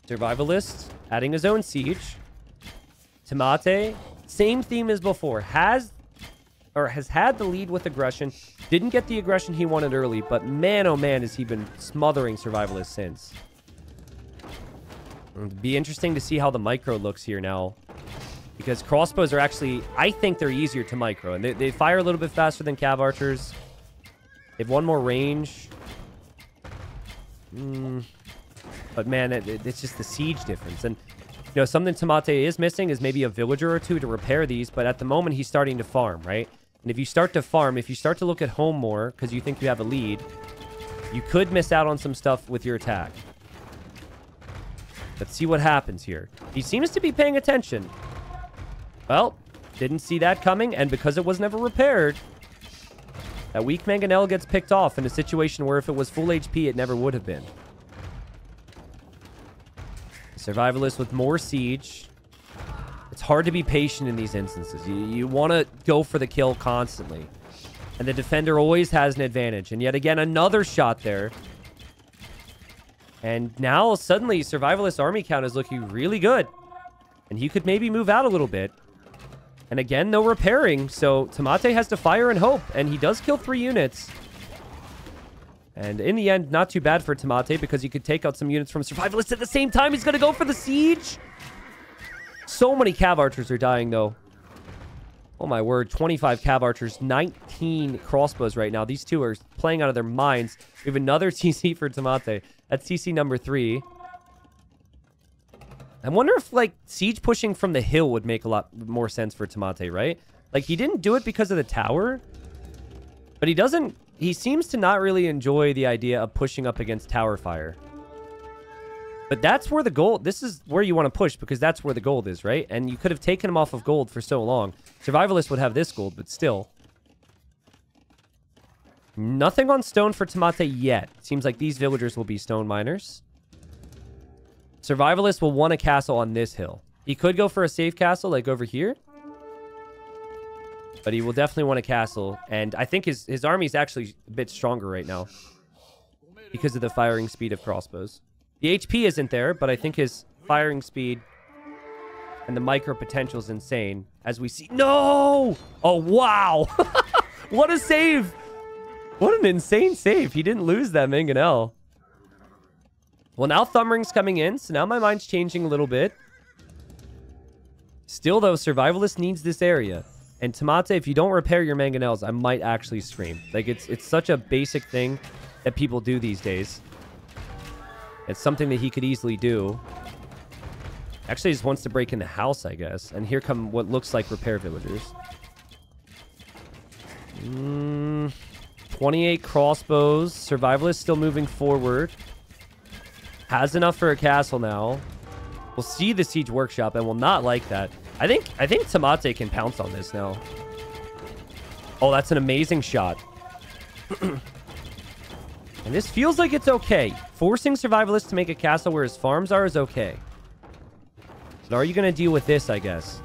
Survivalist adding his own siege. Tomate, same theme as before. Has or has had the lead with aggression. Didn't get the aggression he wanted early, but man, oh man, has he been smothering Survivalists since. It'll be interesting to see how the micro looks here now. Because crossbows are actually, I think they're easier to micro. And they, they fire a little bit faster than cav archers. They have one more range. Mm. But man, it, it, it's just the siege difference. And, you know, something Tomate is missing is maybe a villager or two to repair these. But at the moment, he's starting to farm, right? And if you start to farm, if you start to look at home more because you think you have a lead, you could miss out on some stuff with your attack. Let's see what happens here. He seems to be paying attention. Well, didn't see that coming, and because it was never repaired, that weak Mangonel gets picked off in a situation where if it was full HP, it never would have been. Survivalist with more siege. It's hard to be patient in these instances. You, you want to go for the kill constantly. And the defender always has an advantage. And yet again, another shot there. And now suddenly Survivalist army count is looking really good. And he could maybe move out a little bit. And again, no repairing. So Tomate has to fire and hope. And he does kill three units. And in the end, not too bad for Tomate because he could take out some units from Survivalist at the same time. He's going to go for the siege. So many cav archers are dying, though. Oh, my word. 25 cav archers, 19 crossbows right now. These two are playing out of their minds. We have another *laughs* TC for Tomate. That's CC number three. I wonder if, like, siege pushing from the hill would make a lot more sense for Tomate, right? Like, he didn't do it because of the tower. But he doesn't... He seems to not really enjoy the idea of pushing up against tower fire. But that's where the gold... This is where you want to push because that's where the gold is, right? And you could have taken him off of gold for so long. Survivalist would have this gold, but still. Nothing on stone for Tomate yet. Seems like these villagers will be stone miners. Survivalist will want a castle on this hill. He could go for a safe castle, like over here. But he will definitely want a castle. And I think his, his army is actually a bit stronger right now. Because of the firing speed of crossbows. The HP isn't there, but I think his firing speed and the micro potential is insane. As we see... No! Oh, wow! *laughs* what a save! What an insane save. He didn't lose that Mangonel. Well, now Thumbring's coming in, so now my mind's changing a little bit. Still, though, Survivalist needs this area. And Tomate, if you don't repair your Mangonels, I might actually scream. Like, it's, it's such a basic thing that people do these days. It's something that he could easily do. Actually, he just wants to break in the house, I guess. And here come what looks like repair villagers. Mm, 28 crossbows. Survivalist still moving forward. Has enough for a castle now. We'll see the siege workshop and will not like that. I think I think Tomate can pounce on this now. Oh, that's an amazing shot. *clears throat* and this feels like it's okay. Forcing Survivalist to make a castle where his farms are is okay. But are you going to deal with this, I guess?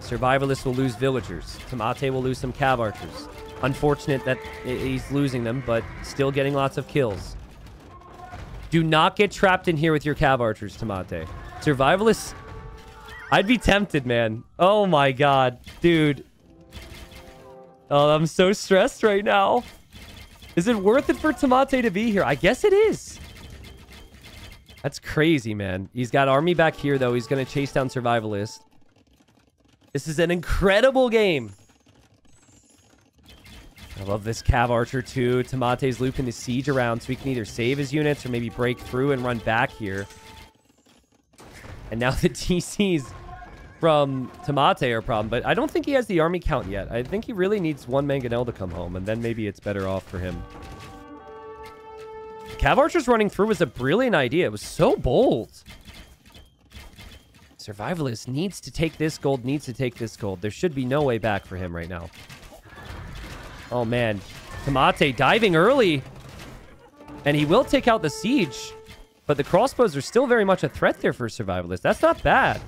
Survivalist will lose villagers. Tomate will lose some cav archers. Unfortunate that he's losing them, but still getting lots of kills. Do not get trapped in here with your cav archers, Tomate. Survivalists... I'd be tempted, man. Oh my god. Dude. Oh, I'm so stressed right now. Is it worth it for Tomate to be here? I guess it is. That's crazy, man. He's got army back here, though. He's going to chase down Survivalist. This is an incredible game. I love this Cav Archer too. Tomate's looping the siege around so he can either save his units or maybe break through and run back here. And now *laughs* the TCs from Tomate are a problem, but I don't think he has the army count yet. I think he really needs one Mangonel to come home, and then maybe it's better off for him. Cav Archers running through was a brilliant idea. It was so bold. Survivalist needs to take this gold, needs to take this gold. There should be no way back for him right now. Oh, man. Tomate diving early. And he will take out the siege. But the crossbows are still very much a threat there for Survivalist. That's not bad.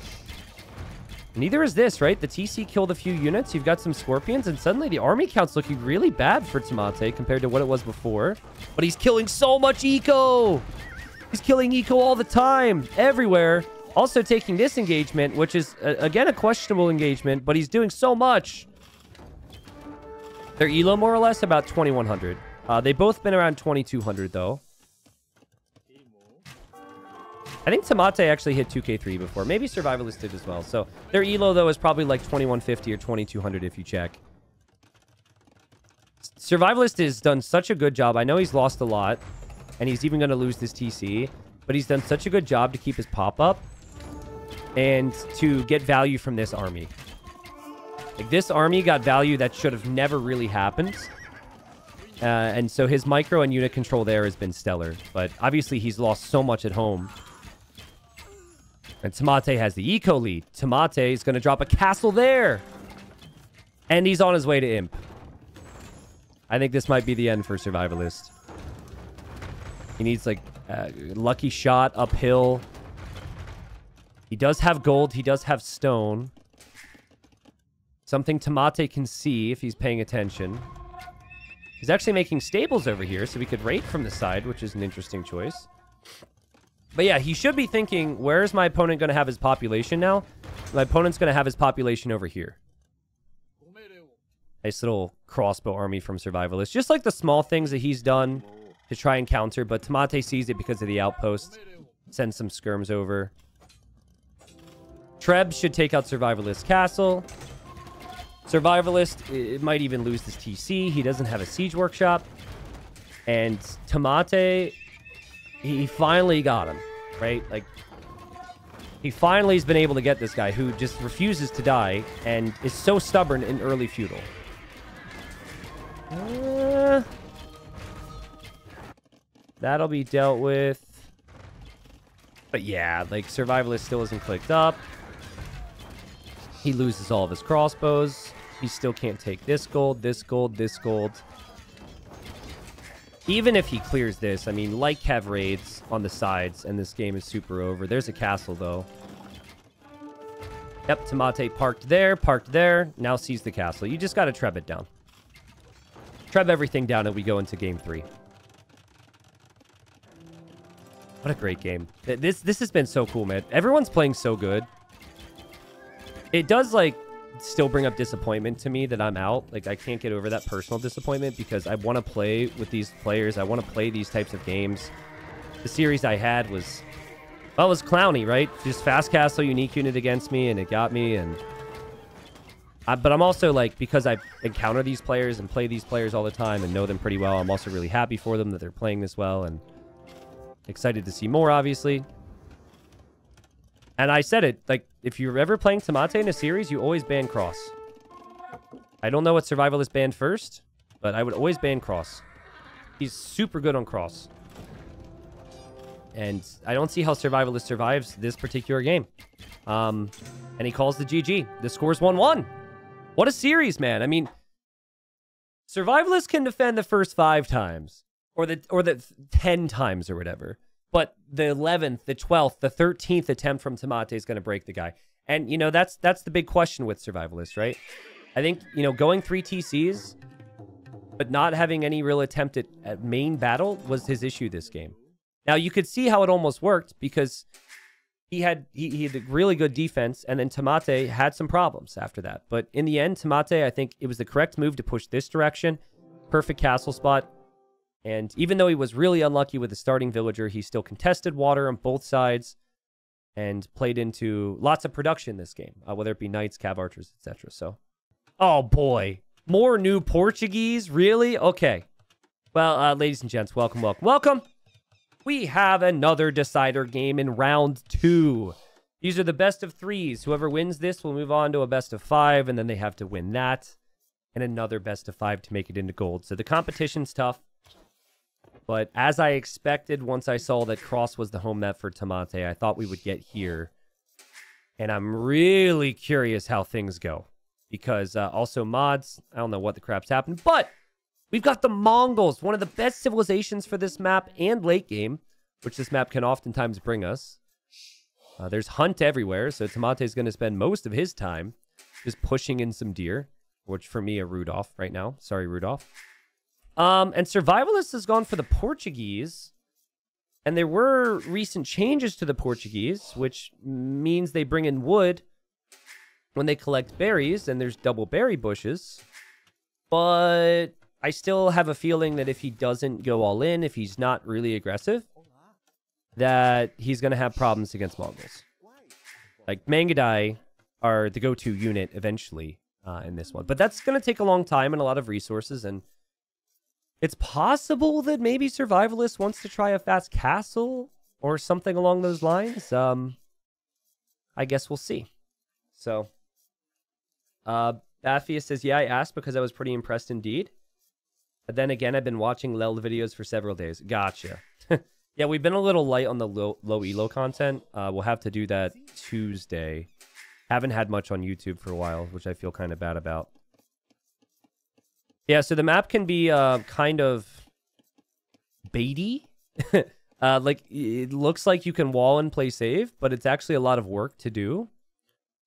Neither is this, right? The TC killed a few units. You've got some Scorpions, and suddenly the army count's looking really bad for Tomate compared to what it was before. But he's killing so much eco! He's killing Eco all the time, everywhere. Also taking this engagement, which is, uh, again, a questionable engagement, but he's doing so much. Their elo, more or less, about 2,100. Uh, they both been around 2,200, though. I think Tomate actually hit 2k3 before. Maybe Survivalist did as well. So their elo, though, is probably like 2150 or 2200 if you check. Survivalist has done such a good job. I know he's lost a lot, and he's even going to lose this TC, but he's done such a good job to keep his pop up and to get value from this army. Like, this army got value that should have never really happened. Uh, and so his micro and unit control there has been stellar. But obviously, he's lost so much at home. And Tomate has the eco lead. Tomate is going to drop a castle there. And he's on his way to Imp. I think this might be the end for Survivalist. He needs, like, a lucky shot uphill. He does have gold. He does have stone. Something Tomate can see if he's paying attention. He's actually making stables over here, so we could rate from the side, which is an interesting choice. But yeah, he should be thinking, where's my opponent going to have his population now? My opponent's going to have his population over here. Nice little crossbow army from Survivalist. Just like the small things that he's done to try and counter, but Tomate sees it because of the outpost. Sends some skirms over. Treb should take out Survivalist Castle. Survivalist, it might even lose this TC. He doesn't have a Siege Workshop. And Tomate, he finally got him, right? Like, he finally has been able to get this guy who just refuses to die and is so stubborn in early feudal. Uh, that'll be dealt with. But yeah, like, Survivalist still isn't clicked up. He loses all of his crossbows. He still can't take this gold, this gold, this gold. Even if he clears this, I mean, like have raids on the sides, and this game is super over. There's a castle, though. Yep, Tomate parked there, parked there. Now sees the castle. You just got to treb it down. Treb everything down, and we go into game three. What a great game. This this has been so cool, man. Everyone's playing so good. It does, like, still bring up disappointment to me that I'm out. Like, I can't get over that personal disappointment because I want to play with these players. I want to play these types of games. The series I had was, well, it was clowny, right? Just fast castle, unique unit against me, and it got me. And I, But I'm also, like, because I encounter these players and play these players all the time and know them pretty well, I'm also really happy for them that they're playing this well and excited to see more, obviously. And I said it, like, if you're ever playing Tomate in a series, you always ban Cross. I don't know what Survivalist banned first, but I would always ban Cross. He's super good on Cross. And I don't see how Survivalist survives this particular game. Um, and he calls the GG. The score's 1-1. What a series, man. I mean, Survivalist can defend the first five times. Or the, or the 10 times or whatever. But the 11th, the 12th, the 13th attempt from Tomate is going to break the guy. And, you know, that's that's the big question with Survivalists, right? I think, you know, going three TCs, but not having any real attempt at, at main battle was his issue this game. Now, you could see how it almost worked because he had he, he had a really good defense, and then Tomate had some problems after that. But in the end, Tomate, I think it was the correct move to push this direction. Perfect castle spot. And even though he was really unlucky with the starting villager, he still contested water on both sides and played into lots of production this game, uh, whether it be knights, cav archers, etc. So, oh boy, more new Portuguese, really? Okay. Well, uh, ladies and gents, welcome, welcome, welcome. We have another decider game in round two. These are the best of threes. Whoever wins this will move on to a best of five, and then they have to win that and another best of five to make it into gold. So the competition's tough. But as I expected, once I saw that Cross was the home net for Tomate, I thought we would get here. And I'm really curious how things go. Because uh, also mods, I don't know what the crap's happened. But we've got the Mongols, one of the best civilizations for this map and late game. Which this map can oftentimes bring us. Uh, there's hunt everywhere, so Tomate is going to spend most of his time just pushing in some deer. Which for me, a Rudolph right now. Sorry, Rudolph. Um, and Survivalist has gone for the Portuguese. And there were recent changes to the Portuguese, which means they bring in wood when they collect berries, and there's double berry bushes. But I still have a feeling that if he doesn't go all in, if he's not really aggressive, that he's going to have problems against Mongols. Like, Mangudai are the go-to unit eventually uh, in this one. But that's going to take a long time and a lot of resources, and it's possible that maybe Survivalist wants to try a fast castle or something along those lines. Um, I guess we'll see. So, uh, says, yeah, I asked because I was pretty impressed indeed. But then again, I've been watching Leld videos for several days. Gotcha. *laughs* yeah, we've been a little light on the low, low elo content. Uh, we'll have to do that Tuesday. Haven't had much on YouTube for a while, which I feel kind of bad about. Yeah, so the map can be uh, kind of baity. *laughs* uh, like, it looks like you can wall and play save, but it's actually a lot of work to do.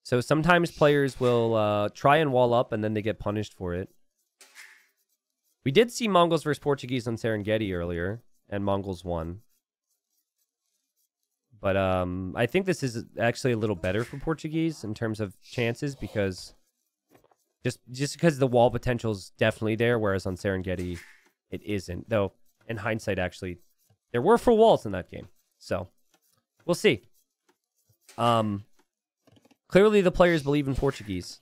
So sometimes players will uh, try and wall up and then they get punished for it. We did see Mongols versus Portuguese on Serengeti earlier, and Mongols won. But um, I think this is actually a little better for Portuguese in terms of chances because just just because the wall potential is definitely there, whereas on Serengeti it isn't. Though in hindsight, actually, there were full walls in that game, so we'll see. Um, clearly the players believe in Portuguese.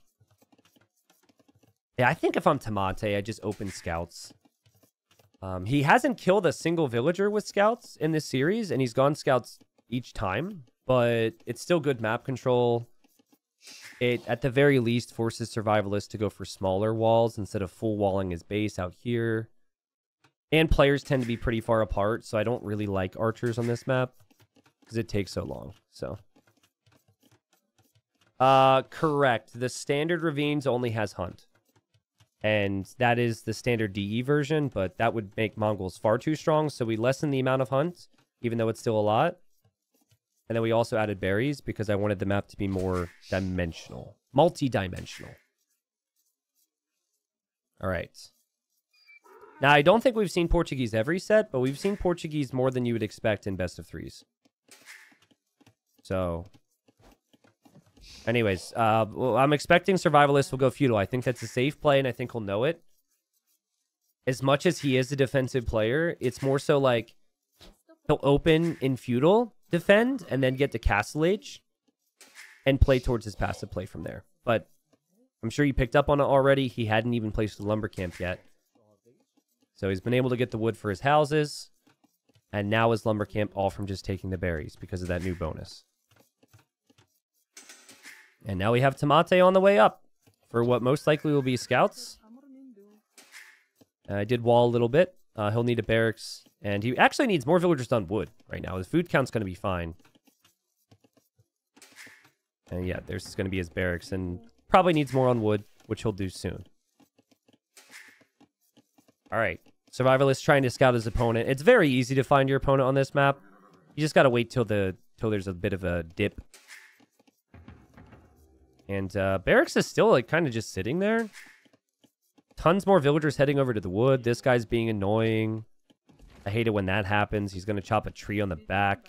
Yeah, I think if I'm Tomate, I just open scouts. Um, he hasn't killed a single villager with scouts in this series, and he's gone scouts each time, but it's still good map control. It, at the very least, forces Survivalists to go for smaller walls instead of full walling his base out here. And players tend to be pretty far apart, so I don't really like archers on this map because it takes so long. So, uh, correct. The standard ravines only has hunt, and that is the standard DE version. But that would make Mongols far too strong, so we lessen the amount of hunt, even though it's still a lot. And then we also added berries because I wanted the map to be more dimensional, multi-dimensional. All right. Now, I don't think we've seen Portuguese every set, but we've seen Portuguese more than you would expect in best of threes. So, anyways, uh, well, I'm expecting Survivalist will go feudal. I think that's a safe play, and I think he'll know it. As much as he is a defensive player, it's more so like he'll open in feudal, defend, and then get to Castle Age and play towards his passive play from there. But I'm sure you picked up on it already. He hadn't even placed the lumber camp yet. So he's been able to get the wood for his houses. And now his lumber camp all from just taking the berries because of that new bonus. And now we have Tomate on the way up for what most likely will be scouts. I did wall a little bit. Uh, he'll need a barracks and he actually needs more villagers on wood right now. His food count's going to be fine. And yeah, there's going to be his barracks. And probably needs more on wood, which he'll do soon. All right. Survivalist trying to scout his opponent. It's very easy to find your opponent on this map. You just got to wait till the till there's a bit of a dip. And uh, barracks is still like kind of just sitting there. Tons more villagers heading over to the wood. This guy's being annoying. I hate it when that happens. He's going to chop a tree on the back.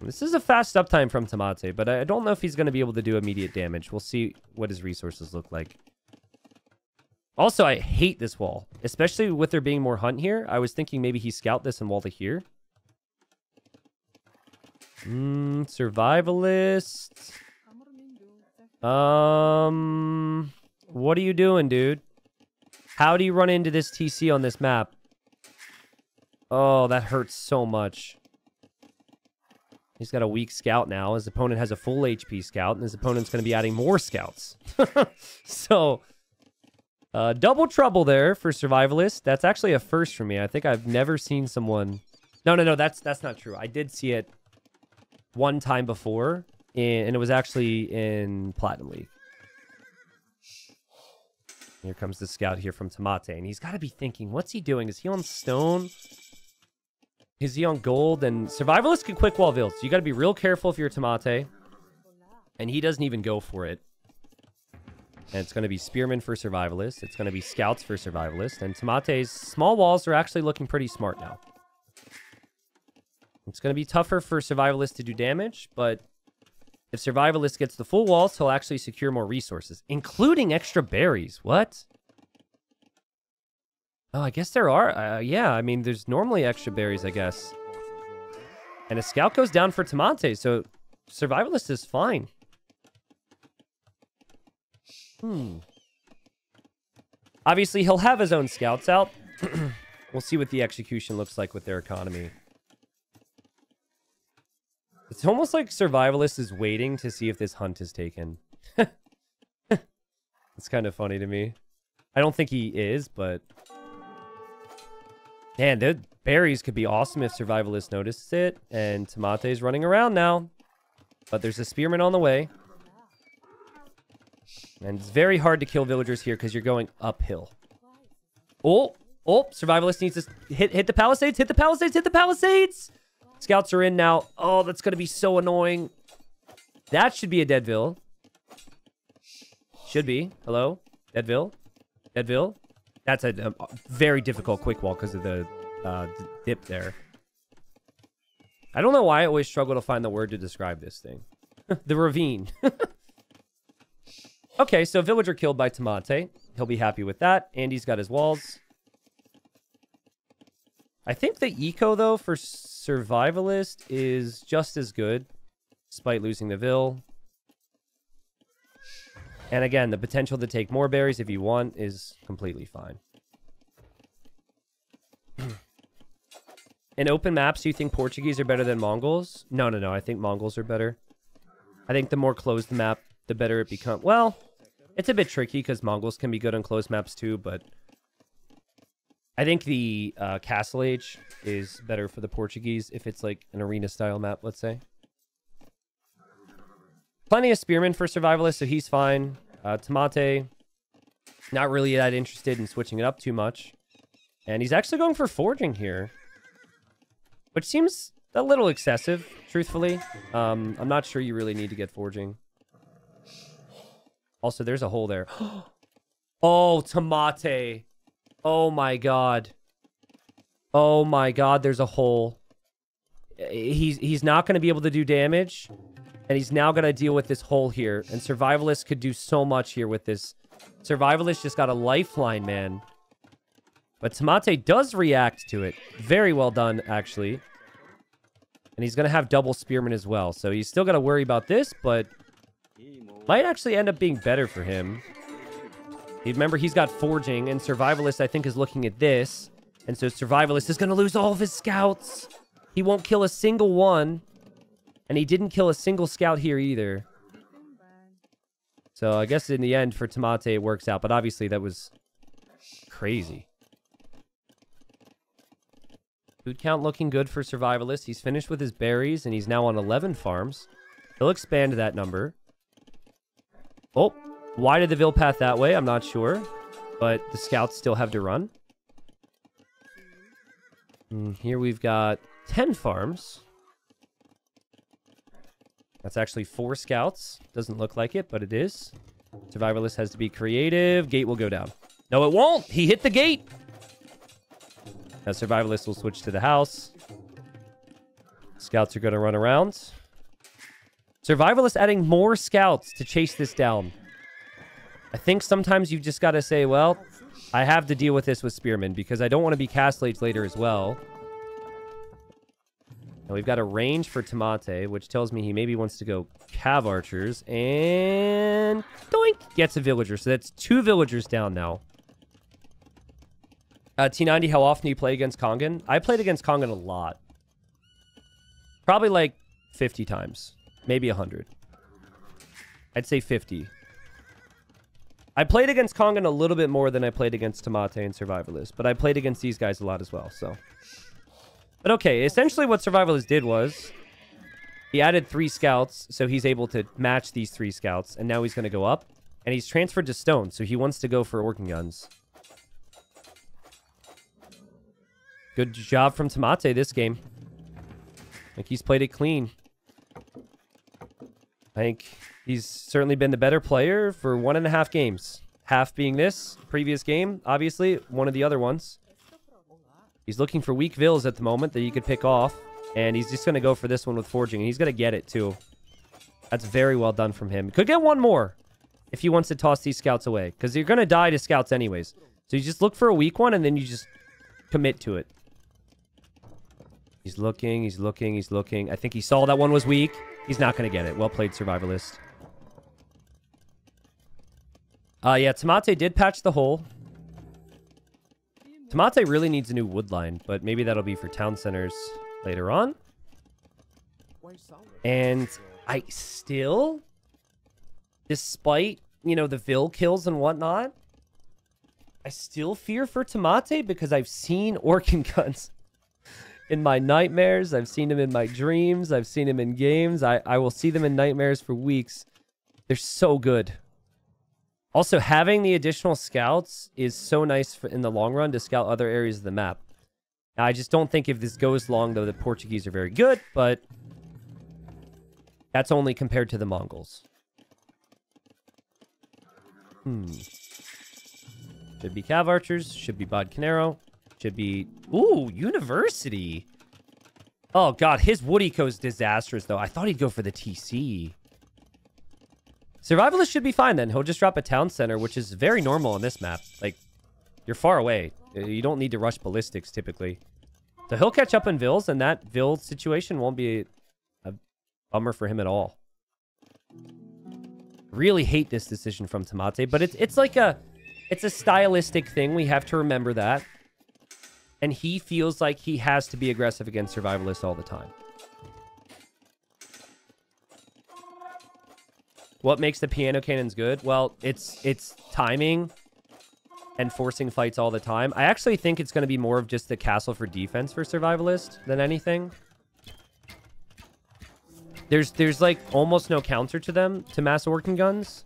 This is a fast uptime from Tomate, but I don't know if he's going to be able to do immediate damage. We'll see what his resources look like. Also, I hate this wall, especially with there being more hunt here. I was thinking maybe he scout this and wall to here. Mm, survivalist. Um, what are you doing, dude? How do you run into this TC on this map? Oh, that hurts so much. He's got a weak scout now. His opponent has a full HP scout, and his opponent's going to be adding more scouts. *laughs* so, uh, double trouble there for Survivalist. That's actually a first for me. I think I've never seen someone... No, no, no, that's that's not true. I did see it one time before, and it was actually in Platinum League. Here comes the scout here from Tomate, and he's got to be thinking, what's he doing? Is he on stone? Is he on gold? And Survivalist can quick wall builds. So you got to be real careful if you're Tomate. And he doesn't even go for it. And it's going to be Spearman for Survivalist. It's going to be Scouts for Survivalist. And Tomate's small walls are actually looking pretty smart now. It's going to be tougher for Survivalist to do damage, but if Survivalist gets the full walls, he'll actually secure more resources, including extra berries. What? Oh, I guess there are. Uh, yeah, I mean, there's normally extra berries, I guess. And a scout goes down for Tomate, so Survivalist is fine. Hmm. Obviously, he'll have his own scouts out. *clears throat* we'll see what the execution looks like with their economy. It's almost like Survivalist is waiting to see if this hunt is taken. *laughs* it's kind of funny to me. I don't think he is, but... Man, the berries could be awesome if Survivalist notices it. And Tomate's running around now. But there's a Spearman on the way. And it's very hard to kill villagers here because you're going uphill. Oh, oh, Survivalist needs to hit, hit the Palisades, hit the Palisades, hit the Palisades! Scouts are in now. Oh, that's going to be so annoying. That should be a Deadville. Should be. Hello? Deadville? Deadville? That's a, a very difficult quick wall because of the uh, dip there. I don't know why I always struggle to find the word to describe this thing. *laughs* the ravine. *laughs* okay, so villager killed by Tomate. He'll be happy with that. Andy's got his walls. I think the eco, though, for Survivalist is just as good, despite losing the Vill. And again, the potential to take more berries if you want is completely fine. In open maps, do you think Portuguese are better than Mongols? No, no, no. I think Mongols are better. I think the more closed the map, the better it becomes. Well, it's a bit tricky because Mongols can be good on closed maps too, but I think the uh, Castle Age is better for the Portuguese if it's like an arena style map, let's say. Plenty of Spearmen for Survivalist, so he's fine. Uh, Tomate, not really that interested in switching it up too much. And he's actually going for Forging here. Which seems a little excessive, truthfully. Um, I'm not sure you really need to get Forging. Also, there's a hole there. *gasps* oh, Tomate. Oh my god. Oh my god, there's a hole. He's he's not going to be able to do damage. And he's now going to deal with this hole here. And Survivalist could do so much here with this. Survivalist just got a lifeline, man. But Tomate does react to it. Very well done, actually. And he's going to have double Spearman as well. So he's still got to worry about this, but might actually end up being better for him. Remember, he's got Forging, and Survivalist, I think, is looking at this. And so Survivalist is going to lose all of his scouts. He won't kill a single one. And he didn't kill a single scout here either. So I guess in the end, for Tomate, it works out. But obviously, that was crazy. Food count looking good for Survivalist. He's finished with his berries, and he's now on 11 farms. He'll expand that number. Oh, why did the Vil path that way? I'm not sure. But the scouts still have to run. And here we've got 10 farms. That's actually four scouts. Doesn't look like it, but it is. Survivalist has to be creative. Gate will go down. No, it won't. He hit the gate. Now, Survivalist will switch to the house. Scouts are going to run around. Survivalist adding more scouts to chase this down. I think sometimes you've just got to say, well, I have to deal with this with Spearman because I don't want to be Castle Age later as well. Now we've got a range for Tomate, which tells me he maybe wants to go Cav Archers. And doink! Gets a villager. So that's two villagers down now. Uh, T90, how often do you play against Kongan? I played against Kongan a lot. Probably like 50 times. Maybe 100. I'd say 50. I played against Kongan a little bit more than I played against Tomate and Survivalist, but I played against these guys a lot as well, so. But okay, essentially what Survivalist did was he added three scouts, so he's able to match these three scouts, and now he's going to go up, and he's transferred to stone, so he wants to go for organ guns. Good job from Tomate this game. Like, he's played it clean. I think He's certainly been the better player for one and a half games. Half being this previous game, obviously, one of the other ones. He's looking for weak vills at the moment that he could pick off. And he's just going to go for this one with forging. And he's going to get it, too. That's very well done from him. Could get one more if he wants to toss these scouts away. Because you're going to die to scouts anyways. So you just look for a weak one, and then you just commit to it. He's looking, he's looking, he's looking. I think he saw that one was weak. He's not going to get it. Well played, Survivalist. Uh, yeah, Tomate did patch the hole. Tomate really needs a new wood line, but maybe that'll be for town centers later on. And I still, despite, you know, the Vil kills and whatnot, I still fear for Tomate because I've seen organ *laughs* guns in my nightmares. I've seen him in my dreams. I've seen him in games. I, I will see them in nightmares for weeks. They're so good. Also, having the additional scouts is so nice for, in the long run to scout other areas of the map. Now, I just don't think if this goes long, though, the Portuguese are very good, but that's only compared to the Mongols. Hmm. Should be Cav Archers, should be Bodkin Arrow, should be... Ooh, University! Oh, God, his Wood Eco is disastrous, though. I thought he'd go for the TC. Survivalist should be fine then. He'll just drop a town center, which is very normal on this map. Like, you're far away. Uh, you don't need to rush ballistics typically. So he'll catch up in Vils, and that Vil situation won't be a bummer for him at all. Really hate this decision from Tomate, but it's it's like a it's a stylistic thing. We have to remember that. And he feels like he has to be aggressive against survivalists all the time. What makes the piano cannons good? Well, it's it's timing and forcing fights all the time. I actually think it's going to be more of just the castle for defense for survivalist than anything. There's there's like almost no counter to them to mass organ guns.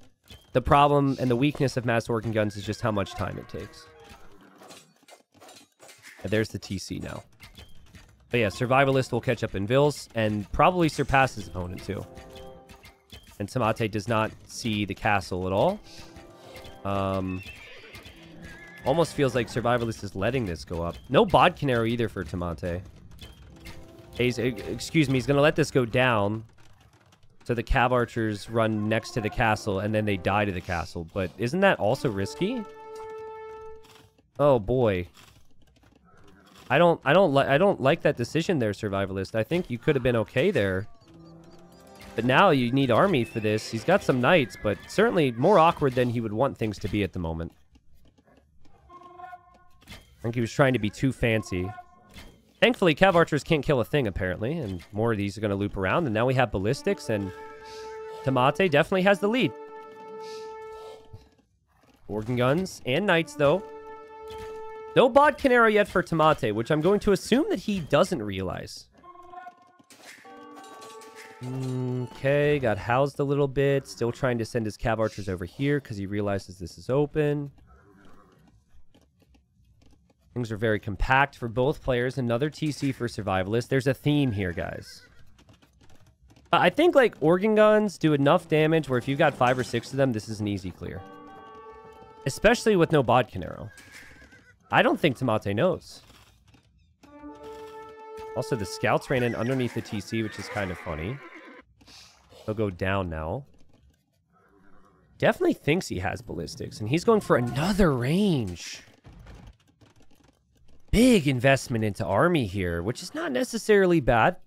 The problem and the weakness of mass organ guns is just how much time it takes. And there's the TC now. But yeah, survivalist will catch up in Vils and probably surpass his opponent too. And Tomate does not see the castle at all. Um, almost feels like Survivalist is letting this go up. No Bodkin Arrow either for Tomate. He's, excuse me, he's going to let this go down. So the Cav Archers run next to the castle, and then they die to the castle. But isn't that also risky? Oh, boy. I don't, I don't like, I don't like that decision there, Survivalist. I think you could have been okay there. But now you need army for this. He's got some knights, but certainly more awkward than he would want things to be at the moment. I think he was trying to be too fancy. Thankfully, Cav Archers can't kill a thing, apparently, and more of these are going to loop around. And now we have Ballistics, and Tomate definitely has the lead. Organ Guns and Knights, though. No Bodkin Arrow yet for Tomate, which I'm going to assume that he doesn't realize. Okay, got housed a little bit. Still trying to send his cav archers over here because he realizes this is open. Things are very compact for both players. Another TC for Survivalist. There's a theme here, guys. I think, like, organ guns do enough damage where if you've got five or six of them, this is an easy clear. Especially with no Bodkin Arrow. I don't think Tomate knows. Also, the scouts ran in underneath the TC, which is kind of funny. He'll go down now. Definitely thinks he has ballistics, and he's going for another range. Big investment into army here, which is not necessarily bad.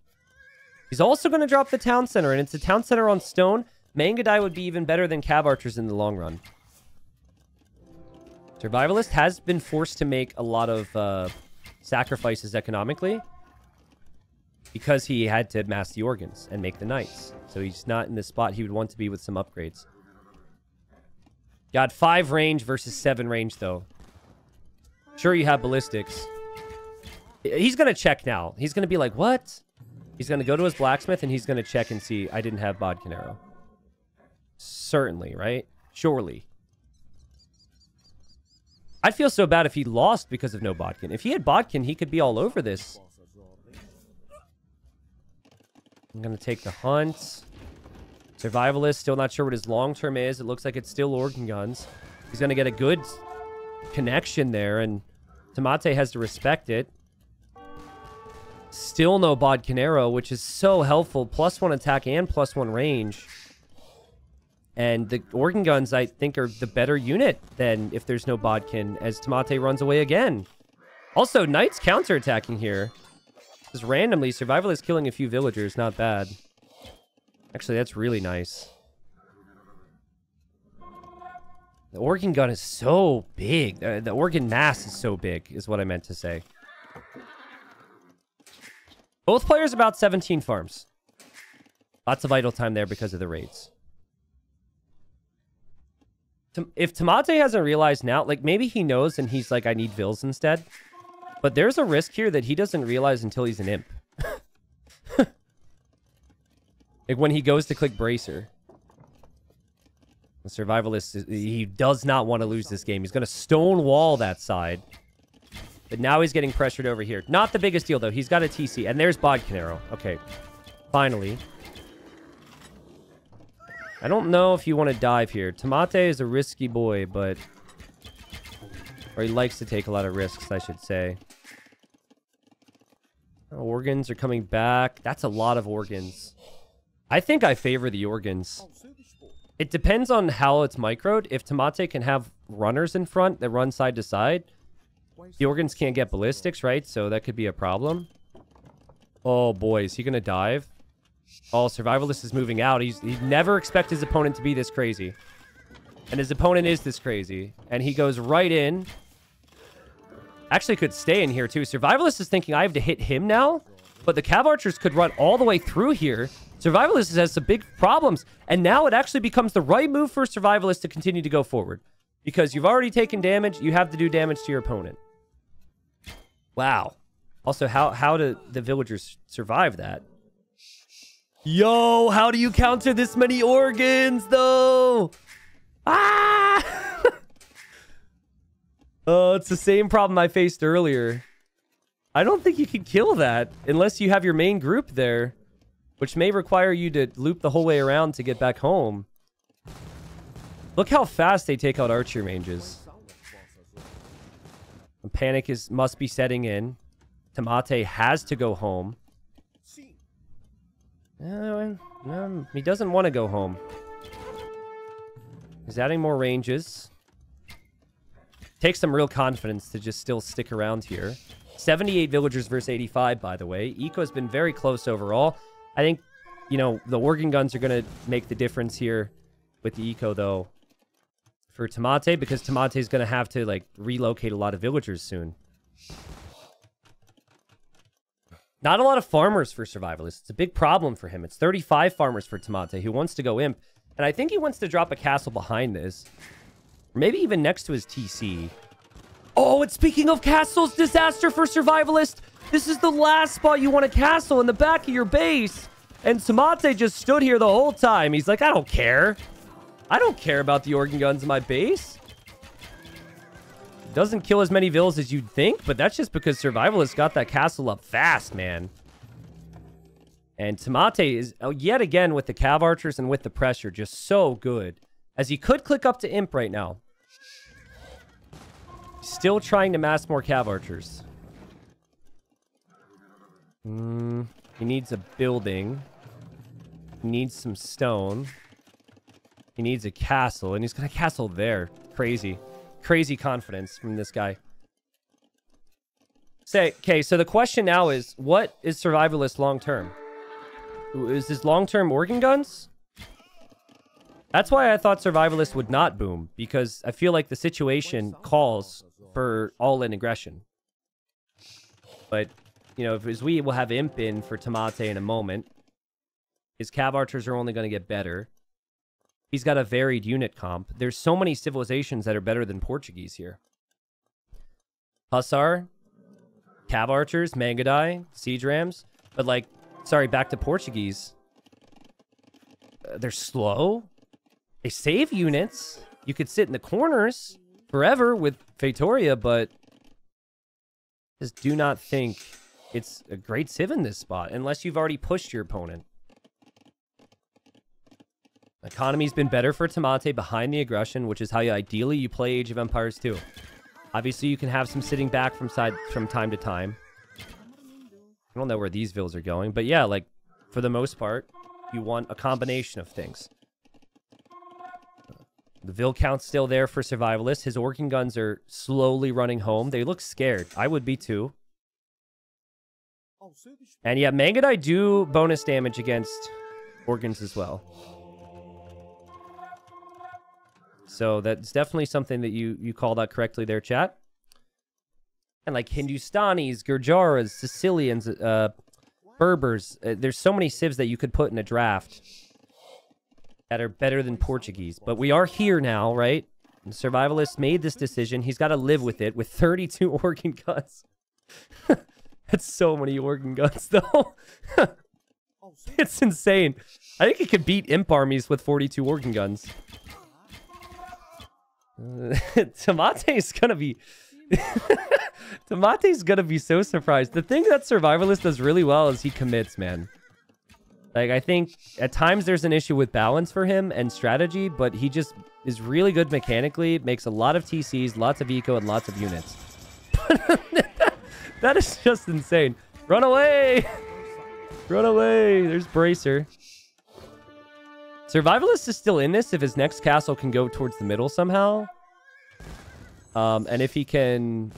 He's also going to drop the town center, and it's a town center on stone. Mangudai would be even better than Cav Archers in the long run. Survivalist has been forced to make a lot of uh, sacrifices economically because he had to mass the organs and make the knights. So he's not in the spot he would want to be with some upgrades. Got five range versus seven range, though. Sure, you have ballistics. He's going to check now. He's going to be like, what? He's going to go to his blacksmith and he's going to check and see, I didn't have Bodkin Arrow. Certainly, right? Surely. I'd feel so bad if he lost because of no Bodkin. If he had Bodkin, he could be all over this. I'm going to take the hunt. Survivalist, still not sure what his long-term is. It looks like it's still organ guns. He's going to get a good connection there, and Tomate has to respect it. Still no Bodkin Arrow, which is so helpful. Plus one attack and plus one range. And the Organ Guns, I think, are the better unit than if there's no Bodkin, as Tomate runs away again. Also, Knight's counterattacking here. Just randomly, Survivalist killing a few villagers, not bad. Actually, that's really nice. The organ gun is so big. Uh, the organ mass is so big, is what I meant to say. Both players about 17 farms. Lots of idle time there because of the raids. If Tomate hasn't realized now, like maybe he knows and he's like, I need Vils instead. But there's a risk here that he doesn't realize until he's an imp. *laughs* like when he goes to click Bracer. The survivalist, he does not want to lose this game. He's going to stonewall that side. But now he's getting pressured over here. Not the biggest deal, though. He's got a TC. And there's Bodkin Arrow. Okay. Finally. I don't know if you want to dive here. Tomate is a risky boy, but... Or he likes to take a lot of risks, I should say. Oh, organs are coming back. That's a lot of organs. I think I favor the organs. It depends on how it's microed. If Tomate can have runners in front that run side to side, the organs can't get ballistics, right? So that could be a problem. Oh, boy. Is he going to dive? Oh, Survivalist is moving out. He's He never expect his opponent to be this crazy. And his opponent is this crazy. And he goes right in. Actually could stay in here, too. Survivalist is thinking I have to hit him now. But the Cav Archers could run all the way through here Survivalist has some big problems, and now it actually becomes the right move for Survivalist to continue to go forward. Because you've already taken damage, you have to do damage to your opponent. Wow. Also, how, how do the villagers survive that? Yo, how do you counter this many organs, though? Ah! *laughs* oh, it's the same problem I faced earlier. I don't think you can kill that unless you have your main group there which may require you to loop the whole way around to get back home. Look how fast they take out archer ranges. Panic is must be setting in. Tomate has to go home. Uh, um, he doesn't want to go home. He's adding more ranges. Takes some real confidence to just still stick around here. 78 villagers versus 85, by the way. Eco has been very close overall. I think, you know, the organ guns are going to make the difference here with the eco, though, for Tomate, because Tomate is going to have to, like, relocate a lot of villagers soon. Not a lot of farmers for Survivalists. It's a big problem for him. It's 35 farmers for Tomate who wants to go Imp. And I think he wants to drop a castle behind this. Maybe even next to his TC. Oh, and speaking of castles, disaster for Survivalist. This is the last spot you want a castle in the back of your base. And Tomate just stood here the whole time. He's like, I don't care. I don't care about the organ guns in my base. Doesn't kill as many vills as you'd think, but that's just because Survivalist got that castle up fast, man. And Tomate is, oh, yet again, with the Cav Archers and with the pressure, just so good. As he could click up to Imp right now. Still trying to mass more Cav Archers. Hmm. He needs a building. He needs some stone. He needs a castle, and he's got a castle there. Crazy. Crazy confidence from this guy. Say, okay, so the question now is, what is survivalist long-term? Is this long-term organ guns? That's why I thought survivalist would not boom, because I feel like the situation calls for all-in aggression. But you know, as we will have Imp in for Tomate in a moment. His Cav Archers are only going to get better. He's got a varied unit comp. There's so many civilizations that are better than Portuguese here. Hussar, Cav Archers, Mangudai, Siege Rams. But like, sorry, back to Portuguese. Uh, they're slow. They save units. You could sit in the corners forever with Feitoria, but just do not think it's a great civ in this spot, unless you've already pushed your opponent. Economy's been better for Tomate behind the aggression, which is how you ideally you play Age of Empires 2. Obviously, you can have some sitting back from side from time to time. I don't know where these vills are going, but yeah, like for the most part, you want a combination of things. The Vil count's still there for Survivalist. His Organ Guns are slowly running home. They look scared. I would be too. And yeah, Mangudai do bonus damage against organs as well. So that's definitely something that you you called out correctly there, chat. And like Hindustanis, Gurjaras, Sicilians, uh, Berbers. Uh, there's so many civs that you could put in a draft that are better than Portuguese. But we are here now, right? Survivalist made this decision. He's got to live with it with 32 *laughs* organ guns. *laughs* That's so many organ guns, *laughs* though. it's insane. I think he could beat imp armies with 42 organ guns. *laughs* Tomate's gonna be... *laughs* Tomate's gonna be so surprised. The thing that Survivalist does really well is he commits, man. Like, I think at times there's an issue with balance for him and strategy, but he just is really good mechanically, makes a lot of TCs, lots of eco, and lots of units. *laughs* that is just insane. Run away! Run away! There's Bracer. Survivalist is still in this if his next castle can go towards the middle somehow. Um, and if he can,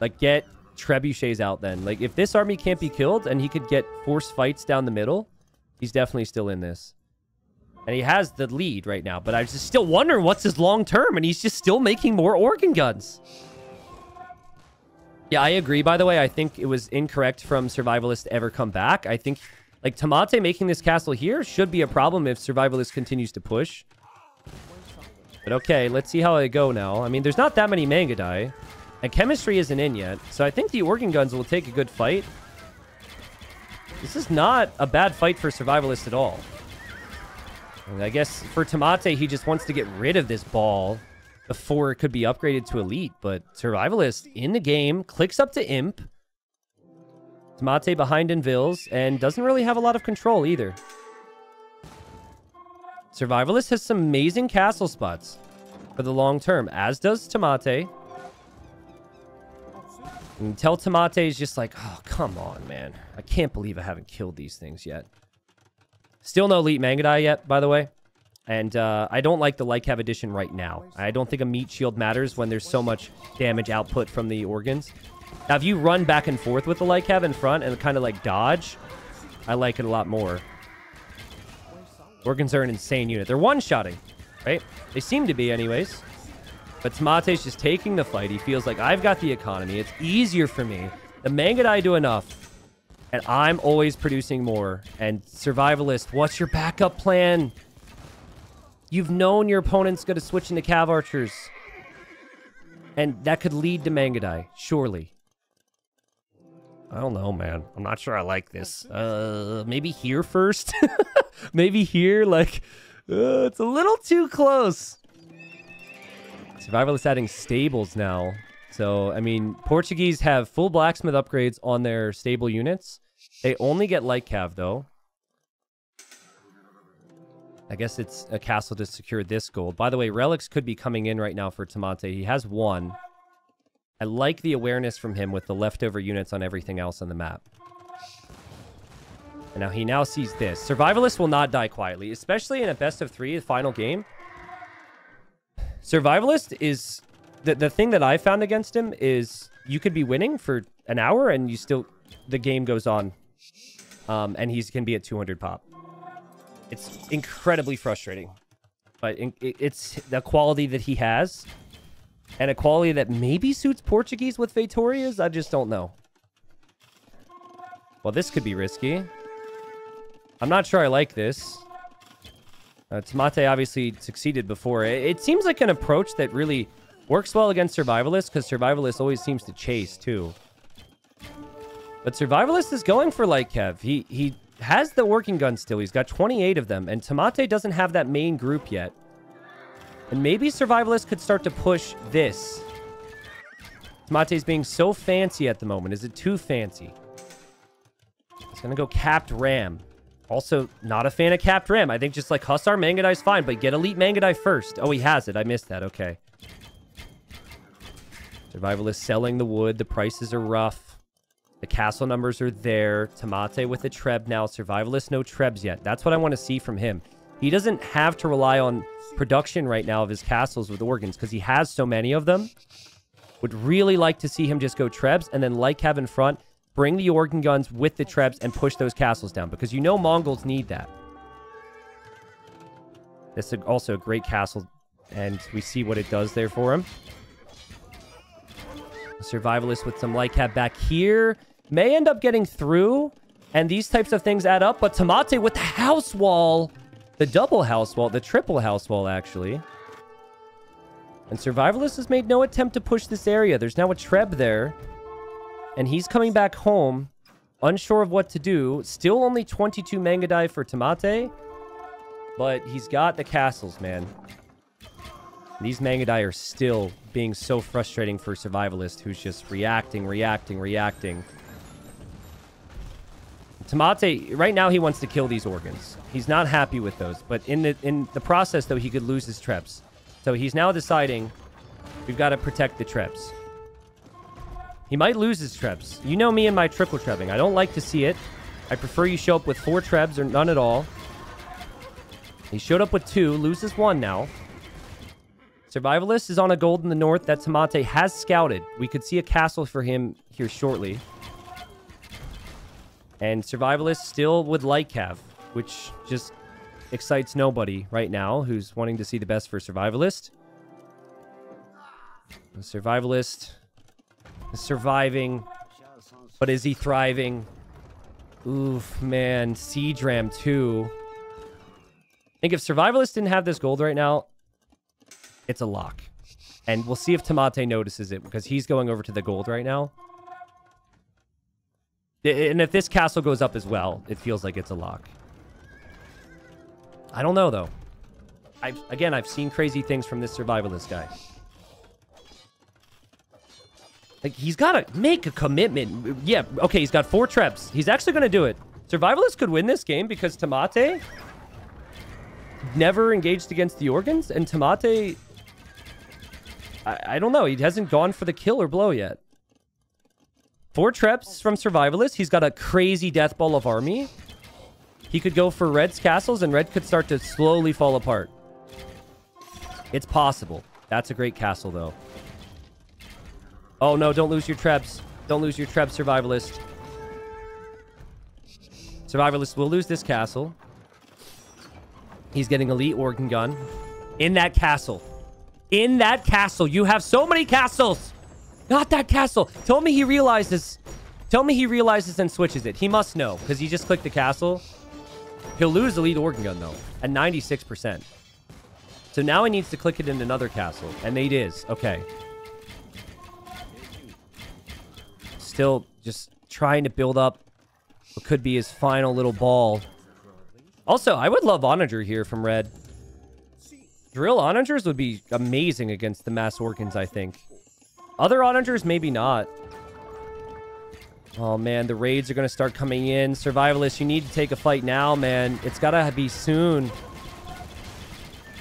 like, get trebuchets out then. Like, if this army can't be killed and he could get force fights down the middle, He's definitely still in this. And he has the lead right now, but I just still wonder what's his long term, and he's just still making more organ guns. Yeah, I agree, by the way. I think it was incorrect from Survivalist to ever come back. I think, like, Tomate making this castle here should be a problem if Survivalist continues to push. But okay, let's see how I go now. I mean, there's not that many Mangudai, and Chemistry isn't in yet, so I think the organ guns will take a good fight. This is not a bad fight for Survivalist at all. I guess for Tomate, he just wants to get rid of this ball before it could be upgraded to Elite. But Survivalist in the game, clicks up to Imp. Tomate behind in Vils, and doesn't really have a lot of control either. Survivalist has some amazing castle spots for the long term, as does Tomate. And tell Tomate is just like, oh, come on, man. I can't believe I haven't killed these things yet. Still no Elite Mangudai yet, by the way. And uh, I don't like the Lycav edition right now. I don't think a meat shield matters when there's so much damage output from the organs. Now, if you run back and forth with the Lycav in front and kind of like dodge, I like it a lot more. Organs are an insane unit. They're one-shotting, right? They seem to be anyways. But Tomate's just taking the fight. He feels like, I've got the economy. It's easier for me. The Mangudai do enough. And I'm always producing more. And Survivalist, what's your backup plan? You've known your opponent's going to switch into Cav Archers. And that could lead to Mangudai, surely. I don't know, man. I'm not sure I like this. Uh, maybe here first? *laughs* maybe here? Like, uh, it's a little too close. Survival is adding stables now. So, I mean, Portuguese have full blacksmith upgrades on their stable units. They only get light cav, though. I guess it's a castle to secure this gold. By the way, relics could be coming in right now for Tomate. He has one. I like the awareness from him with the leftover units on everything else on the map. And now he now sees this. Survivalist will not die quietly, especially in a best of three final game. Survivalist is the the thing that I found against him is you could be winning for an hour and you still the game goes on, um, and he's can be at 200 pop. It's incredibly frustrating, but in, it's the quality that he has, and a quality that maybe suits Portuguese with Feitorias. I just don't know. Well, this could be risky. I'm not sure I like this. Uh, Tomate obviously succeeded before. It, it, seems like an approach that really works well against Survivalists, because Survivalist always seems to chase, too. But Survivalist is going for Light Cav. He, he has the organ gun still. He's got 28 of them, and Tomate doesn't have that main group yet. And maybe Survivalist could start to push this. Tomate's being so fancy at the moment. Is it too fancy? He's going to go capped ram. Also, not a fan of capped ram. I think just like Hussar is fine, but get Elite Mangudai first. Oh, he has it. I missed that. Okay. Survivalist selling the wood. The prices are rough. The castle numbers are there. Tomate with the Treb now. Survivalist, no Trebs yet. That's what I want to see from him. He doesn't have to rely on production right now of his castles with organs because he has so many of them. Would really like to see him just go Trebs and then like have in front, bring the organ guns with the Trebs and push those castles down because you know Mongols need that. This is also a great castle and we see what it does there for him. Survivalist with some Lycav back here. May end up getting through, and these types of things add up, but Tomate with the house wall. The double house wall, the triple house wall, actually. And Survivalist has made no attempt to push this area. There's now a Treb there. And he's coming back home, unsure of what to do. Still only 22 Mangudai for Tomate. But he's got the castles, man. These Mangudai are still being so frustrating for Survivalist, who's just reacting, reacting, reacting. Tomate, right now he wants to kill these organs. He's not happy with those, but in the in the process, though, he could lose his Trebs. So he's now deciding we've got to protect the Trebs. He might lose his Trebs. You know me and my triple Trebbing. I don't like to see it. I prefer you show up with four Trebs or none at all. He showed up with two, loses one now. Survivalist is on a gold in the north that Tomate has scouted. We could see a castle for him here shortly. And Survivalist still would like have, which just excites nobody right now who's wanting to see the best for Survivalist. The Survivalist is surviving, but is he thriving? Oof, man. Siege Ram 2. I think if Survivalist didn't have this gold right now, it's a lock. And we'll see if Tomate notices it because he's going over to the gold right now. And if this castle goes up as well, it feels like it's a lock. I don't know, though. I've, again, I've seen crazy things from this survivalist guy. Like, he's got to make a commitment. Yeah, okay, he's got four Trebs. He's actually going to do it. Survivalist could win this game because Tomate never engaged against the organs, and Tomate I, I don't know. He hasn't gone for the kill or blow yet. Four Trebs from Survivalist. He's got a crazy death ball of army. He could go for Red's castles, and Red could start to slowly fall apart. It's possible. That's a great castle, though. Oh, no. Don't lose your Trebs. Don't lose your Treb, Survivalist. Survivalist will lose this castle. He's getting Elite Organ Gun in that castle in that castle. You have so many castles. Not that castle. Tell me he realizes. Tell me he realizes and switches it. He must know because he just clicked the castle. He'll lose the lead organ gun though at 96%. So now he needs to click it in another castle. And it is. Okay. Still just trying to build up what could be his final little ball. Also, I would love Onager here from Red. Drill onagers would be amazing against the mass organs, I think. Other onagers, maybe not. Oh, man, the raids are going to start coming in. Survivalists, you need to take a fight now, man. It's got to be soon.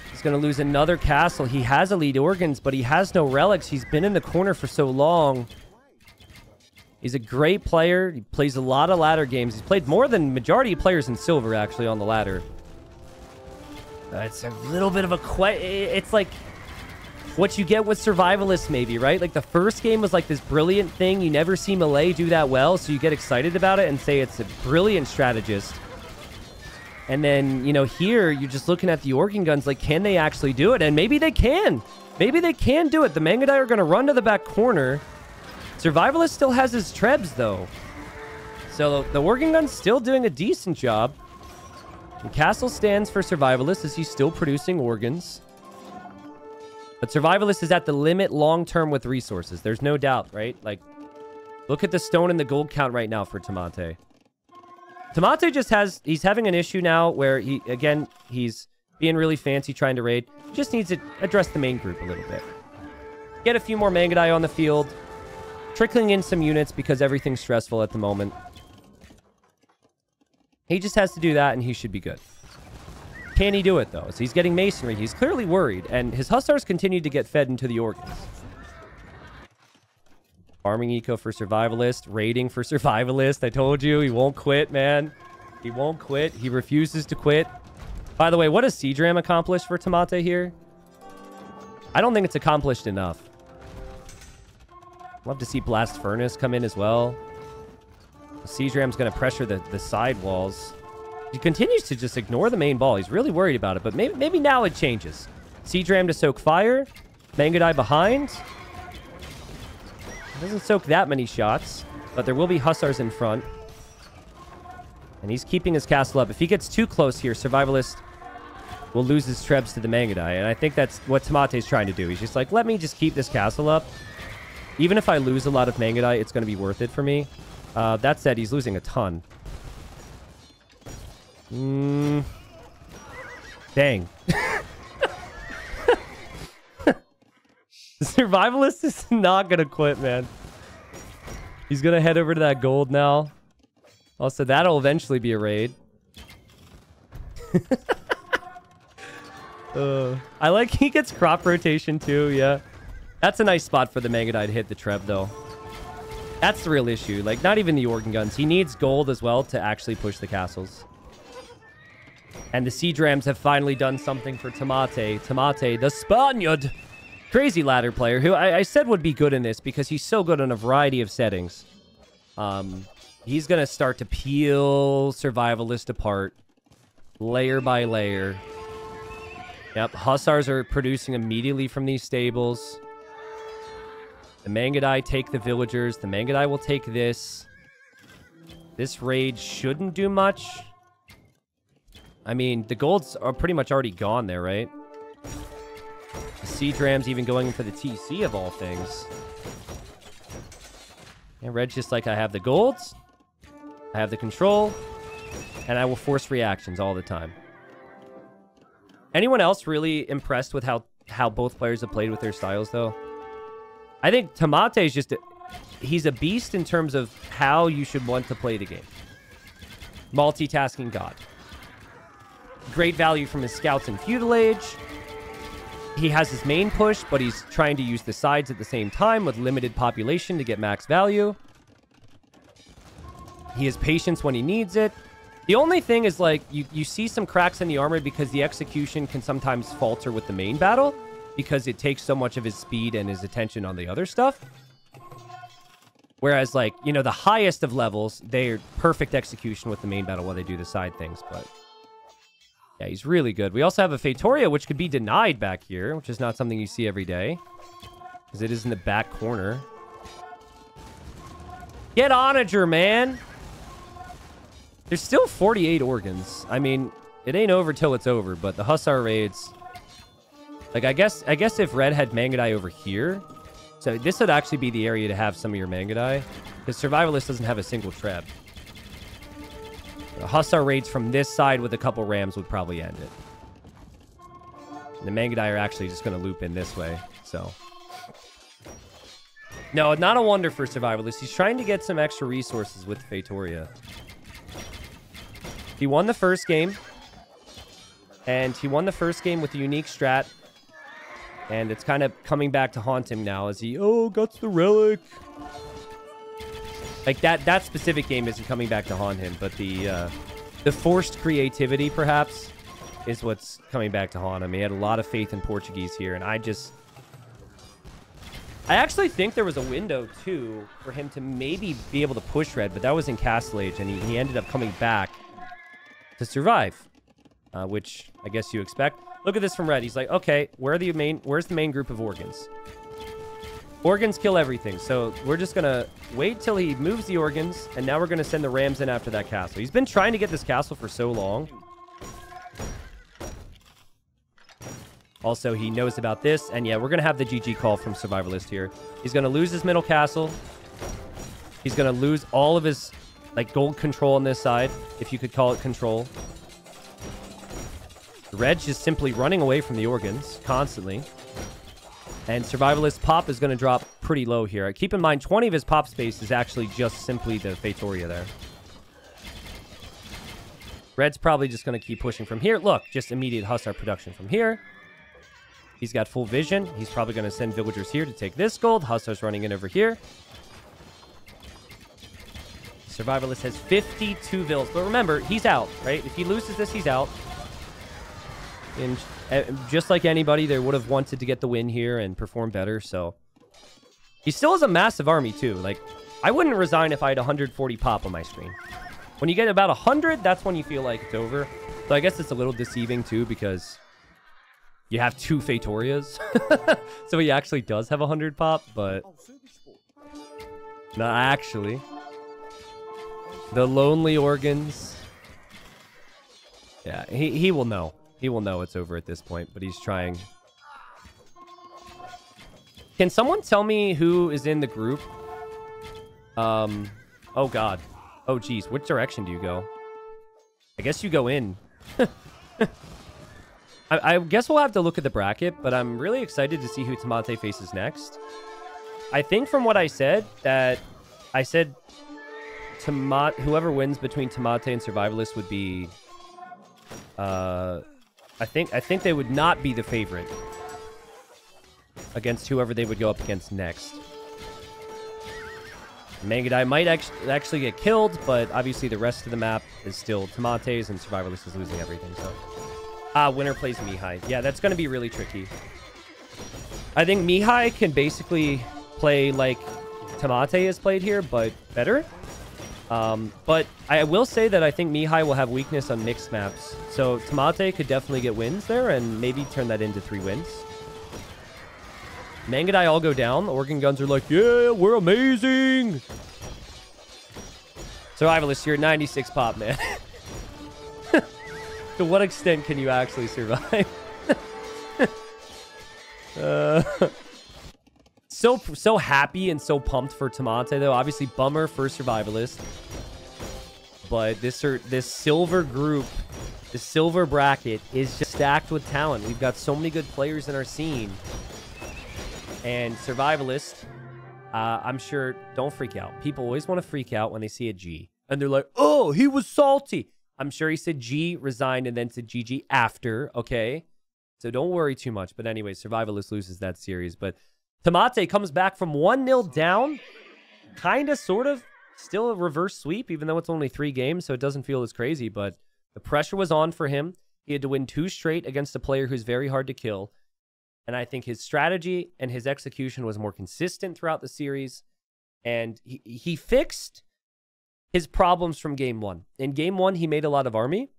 He's going to lose another castle. He has elite organs, but he has no relics. He's been in the corner for so long. He's a great player. He plays a lot of ladder games. He's played more than majority of players in silver, actually, on the ladder. It's a little bit of a que- It's like what you get with survivalists, maybe, right? Like the first game was like this brilliant thing. You never see Malay do that well, so you get excited about it and say it's a brilliant strategist. And then, you know, here you're just looking at the organ guns like, can they actually do it? And maybe they can. Maybe they can do it. The mangudai are going to run to the back corner. Survivalist still has his trebs, though. So the organ gun's still doing a decent job. And Castle stands for Survivalist as he's still producing organs. But Survivalist is at the limit long-term with resources. There's no doubt, right? Like, look at the stone and the gold count right now for Tomate. Tomate just has... He's having an issue now where, he again, he's being really fancy trying to raid. Just needs to address the main group a little bit. Get a few more Mangudai on the field. Trickling in some units because everything's stressful at the moment. He just has to do that, and he should be good. Can he do it, though? So he's getting masonry. He's clearly worried, and his hussars continue to get fed into the organs. Farming eco for survivalist. Raiding for *laughs* survivalist. I told you, he won't quit, man. He won't quit. He refuses to quit. By the way, what does Siege Ram accomplish for Tomate here? I don't think it's accomplished enough. Love to see Blast Furnace come in as well. Siege Ram's going to pressure the, the side walls. He continues to just ignore the main ball. He's really worried about it, but maybe, maybe now it changes. Siege Ram to soak fire. Mangudai behind. Doesn't soak that many shots, but there will be Hussars in front. And he's keeping his castle up. If he gets too close here, Survivalist will lose his Trebs to the Mangudai. And I think that's what Tomate's trying to do. He's just like, let me just keep this castle up. Even if I lose a lot of Mangudai, it's going to be worth it for me. Uh, that said, he's losing a ton. Mm. Dang. The *laughs* survivalist is not going to quit, man. He's going to head over to that gold now. Also, that'll eventually be a raid. *laughs* uh, I like he gets crop rotation too, yeah. That's a nice spot for the Mangudai to hit the Treb, though. That's the real issue. Like, not even the organ guns. He needs gold as well to actually push the castles. And the Siege Rams have finally done something for Tomate. Tomate, the Spaniard! Crazy ladder player, who I, I, said would be good in this because he's so good in a variety of settings. Um, he's going to start to peel Survivalist apart, layer by layer. Yep, Hussars are producing immediately from these stables. The Mangudai take the villagers. The Mangudai will take this. This raid shouldn't do much. I mean, the golds are pretty much already gone there, right? The Siege Ram's even going for the TC of all things. And Red's just like, I have the golds, I have the control, and I will force reactions all the time. Anyone else really impressed with how, how both players have played with their styles, though? I think Tomate is just... A, he's a beast in terms of how you should want to play the game. Multitasking God. Great value from his scouts and feudal age he has his main push, but he's trying to use the sides at the same time with limited population to get max value. He has patience when he needs it. The only thing is, like, you, you see some cracks in the armor because the execution can sometimes falter with the main battle because it takes so much of his speed and his attention on the other stuff. Whereas, like, you know, the highest of levels, they're perfect execution with the main battle while they do the side things, but... Yeah, he's really good. We also have a Feitoria, which could be denied back here, which is not something you see every day. Because it is in the back corner. Get Onager, man! There's still 48 organs. I mean, it ain't over till it's over, but the Hussar raids... Like, I guess I guess if Red had Mangudai over here... So this would actually be the area to have some of your Mangudai. Because Survivalist doesn't have a single Treb. The Hussar raids from this side with a couple rams would probably end it. The Mangudai are actually just going to loop in this way, so... No, not a wonder for Survivalist. He's trying to get some extra resources with Feitoria. He won the first game. And he won the first game with a unique strat. And it's kind of coming back to haunt him now as he, oh, got the relic. Like that that specific game isn't coming back to haunt him, but the uh, the forced creativity perhaps is what's coming back to haunt him. He had a lot of faith in Portuguese here, and I just I actually think there was a window too for him to maybe be able to push red, but that was in Castle Age, and he, he ended up coming back to survive, uh, which I guess you expect. Look at this from red. He's like, okay, where are the main? Where's the main group of organs? Organs kill everything, so we're just to wait till he moves the organs, and now we're to send the rams in after that castle. He's been trying to get this castle for so long. Also, he knows about this, and yeah, we're to have the GG call from Survivalist here. He's to lose his middle castle. He's to lose all of his, like, gold control on this side, if you could call it control. Red's just simply running away from the organs constantly. And Survivalist pop is going to drop pretty low here. Keep in mind, 20 of his pop space is actually just simply the Feitoria there. Red's probably just going to keep pushing from here. Look, just immediate Hussar production from here. He's got full vision. He's probably going to send villagers here to take this gold. Hussar's running in over here. Survivalist has 52 vills. But remember, he's out, right? If he loses this, he's out. And just like anybody, they would have wanted to get the win here and perform better. So he still has a massive army, too. Like, I wouldn't resign if I had 140 pop on my screen. When you get about 100, that's when you feel like it's over. So I guess it's a little deceiving, too, because you have two Feitorias. *laughs* so he actually does have 100 pop, but... Not actually. The lonely organs. Yeah, he, he will know. He will know it's over at this point, but he's trying. Can someone tell me who is in the group? Um, oh god. Oh geez, which direction do you go? I guess you go in. *laughs* I, I, guess we'll have to look at the bracket, but I'm really excited to see who Tomate faces next. I think from what I said, that I said Tomate, whoever wins between Tomate and Survivalist would be uh I think I think they would not be the favorite against whoever they would go up against next. Mangudai might actually get killed, but obviously the rest of the map is still Tomates and Survivalist is losing everything, so Ah, winner plays Mihai. Yeah, that's going to be really tricky. I think Mihai can basically play like Tomate has played here, but better. Um, but I will say that I think Mihai will have weakness on mixed maps. So Tomate could definitely get wins there and maybe turn that into three wins. Mangudai all go down. Organ Guns are like, yeah, we're amazing. Survivalist, you're 96 pop, man. *laughs* to what extent can you actually survive? *laughs* uh, *laughs* so so happy and so pumped for Tomate though. Obviously, bummer for survivalist, but this this silver group, the silver bracket is just stacked with talent. We've got so many good players in our scene, and survivalist. Uh, I'm sure. Don't freak out. People always want to freak out when they see a G, and they're like, "Oh, he was salty." I'm sure he said G resigned and then said GG after, okay? So don't worry too much. But anyway, Survivalist loses that series. But Tomate comes back from 1-0 down. Kind of, sort of. Still a reverse sweep, even though it's only three games, so it doesn't feel as crazy. But the pressure was on for him. He had to win two straight against a player who's very hard to kill. And I think his strategy and his execution was more consistent throughout the series. And he, he fixed his problems from game one. In game one, he made a lot of army.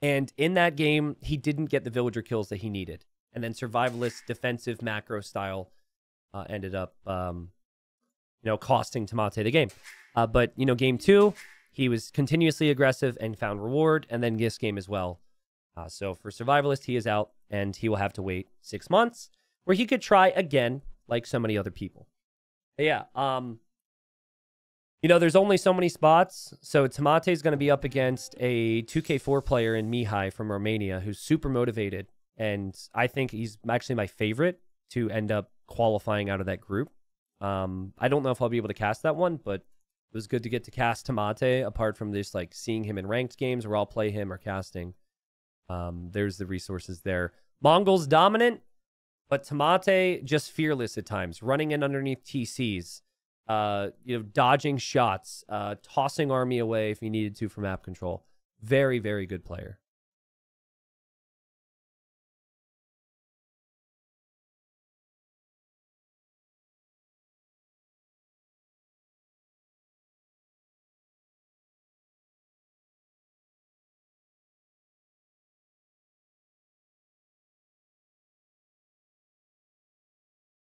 And in that game, he didn't get the villager kills that he needed. And then survivalist defensive macro style uh, ended up, um, you know, costing Tomate the game. Uh, but, you know, game two, he was continuously aggressive and found reward. And then this game as well. Uh, so for survivalist, he is out and he will have to wait six months where he could try again, like so many other people. But yeah, um, you know, there's only so many spots. So Tomate is going to be up against a 2K4 player in Mihai from Romania who's super motivated. And I think he's actually my favorite to end up qualifying out of that group. Um, I don't know if I'll be able to cast that one, but it was good to get to cast Tomate apart from just like seeing him in ranked games where I'll play him or casting. Um, there's the resources there. Mongols dominant, but Tomate just fearless at times, running in underneath TCs uh, you know, dodging shots, uh, tossing army away if he needed to for map control. Very, very good player.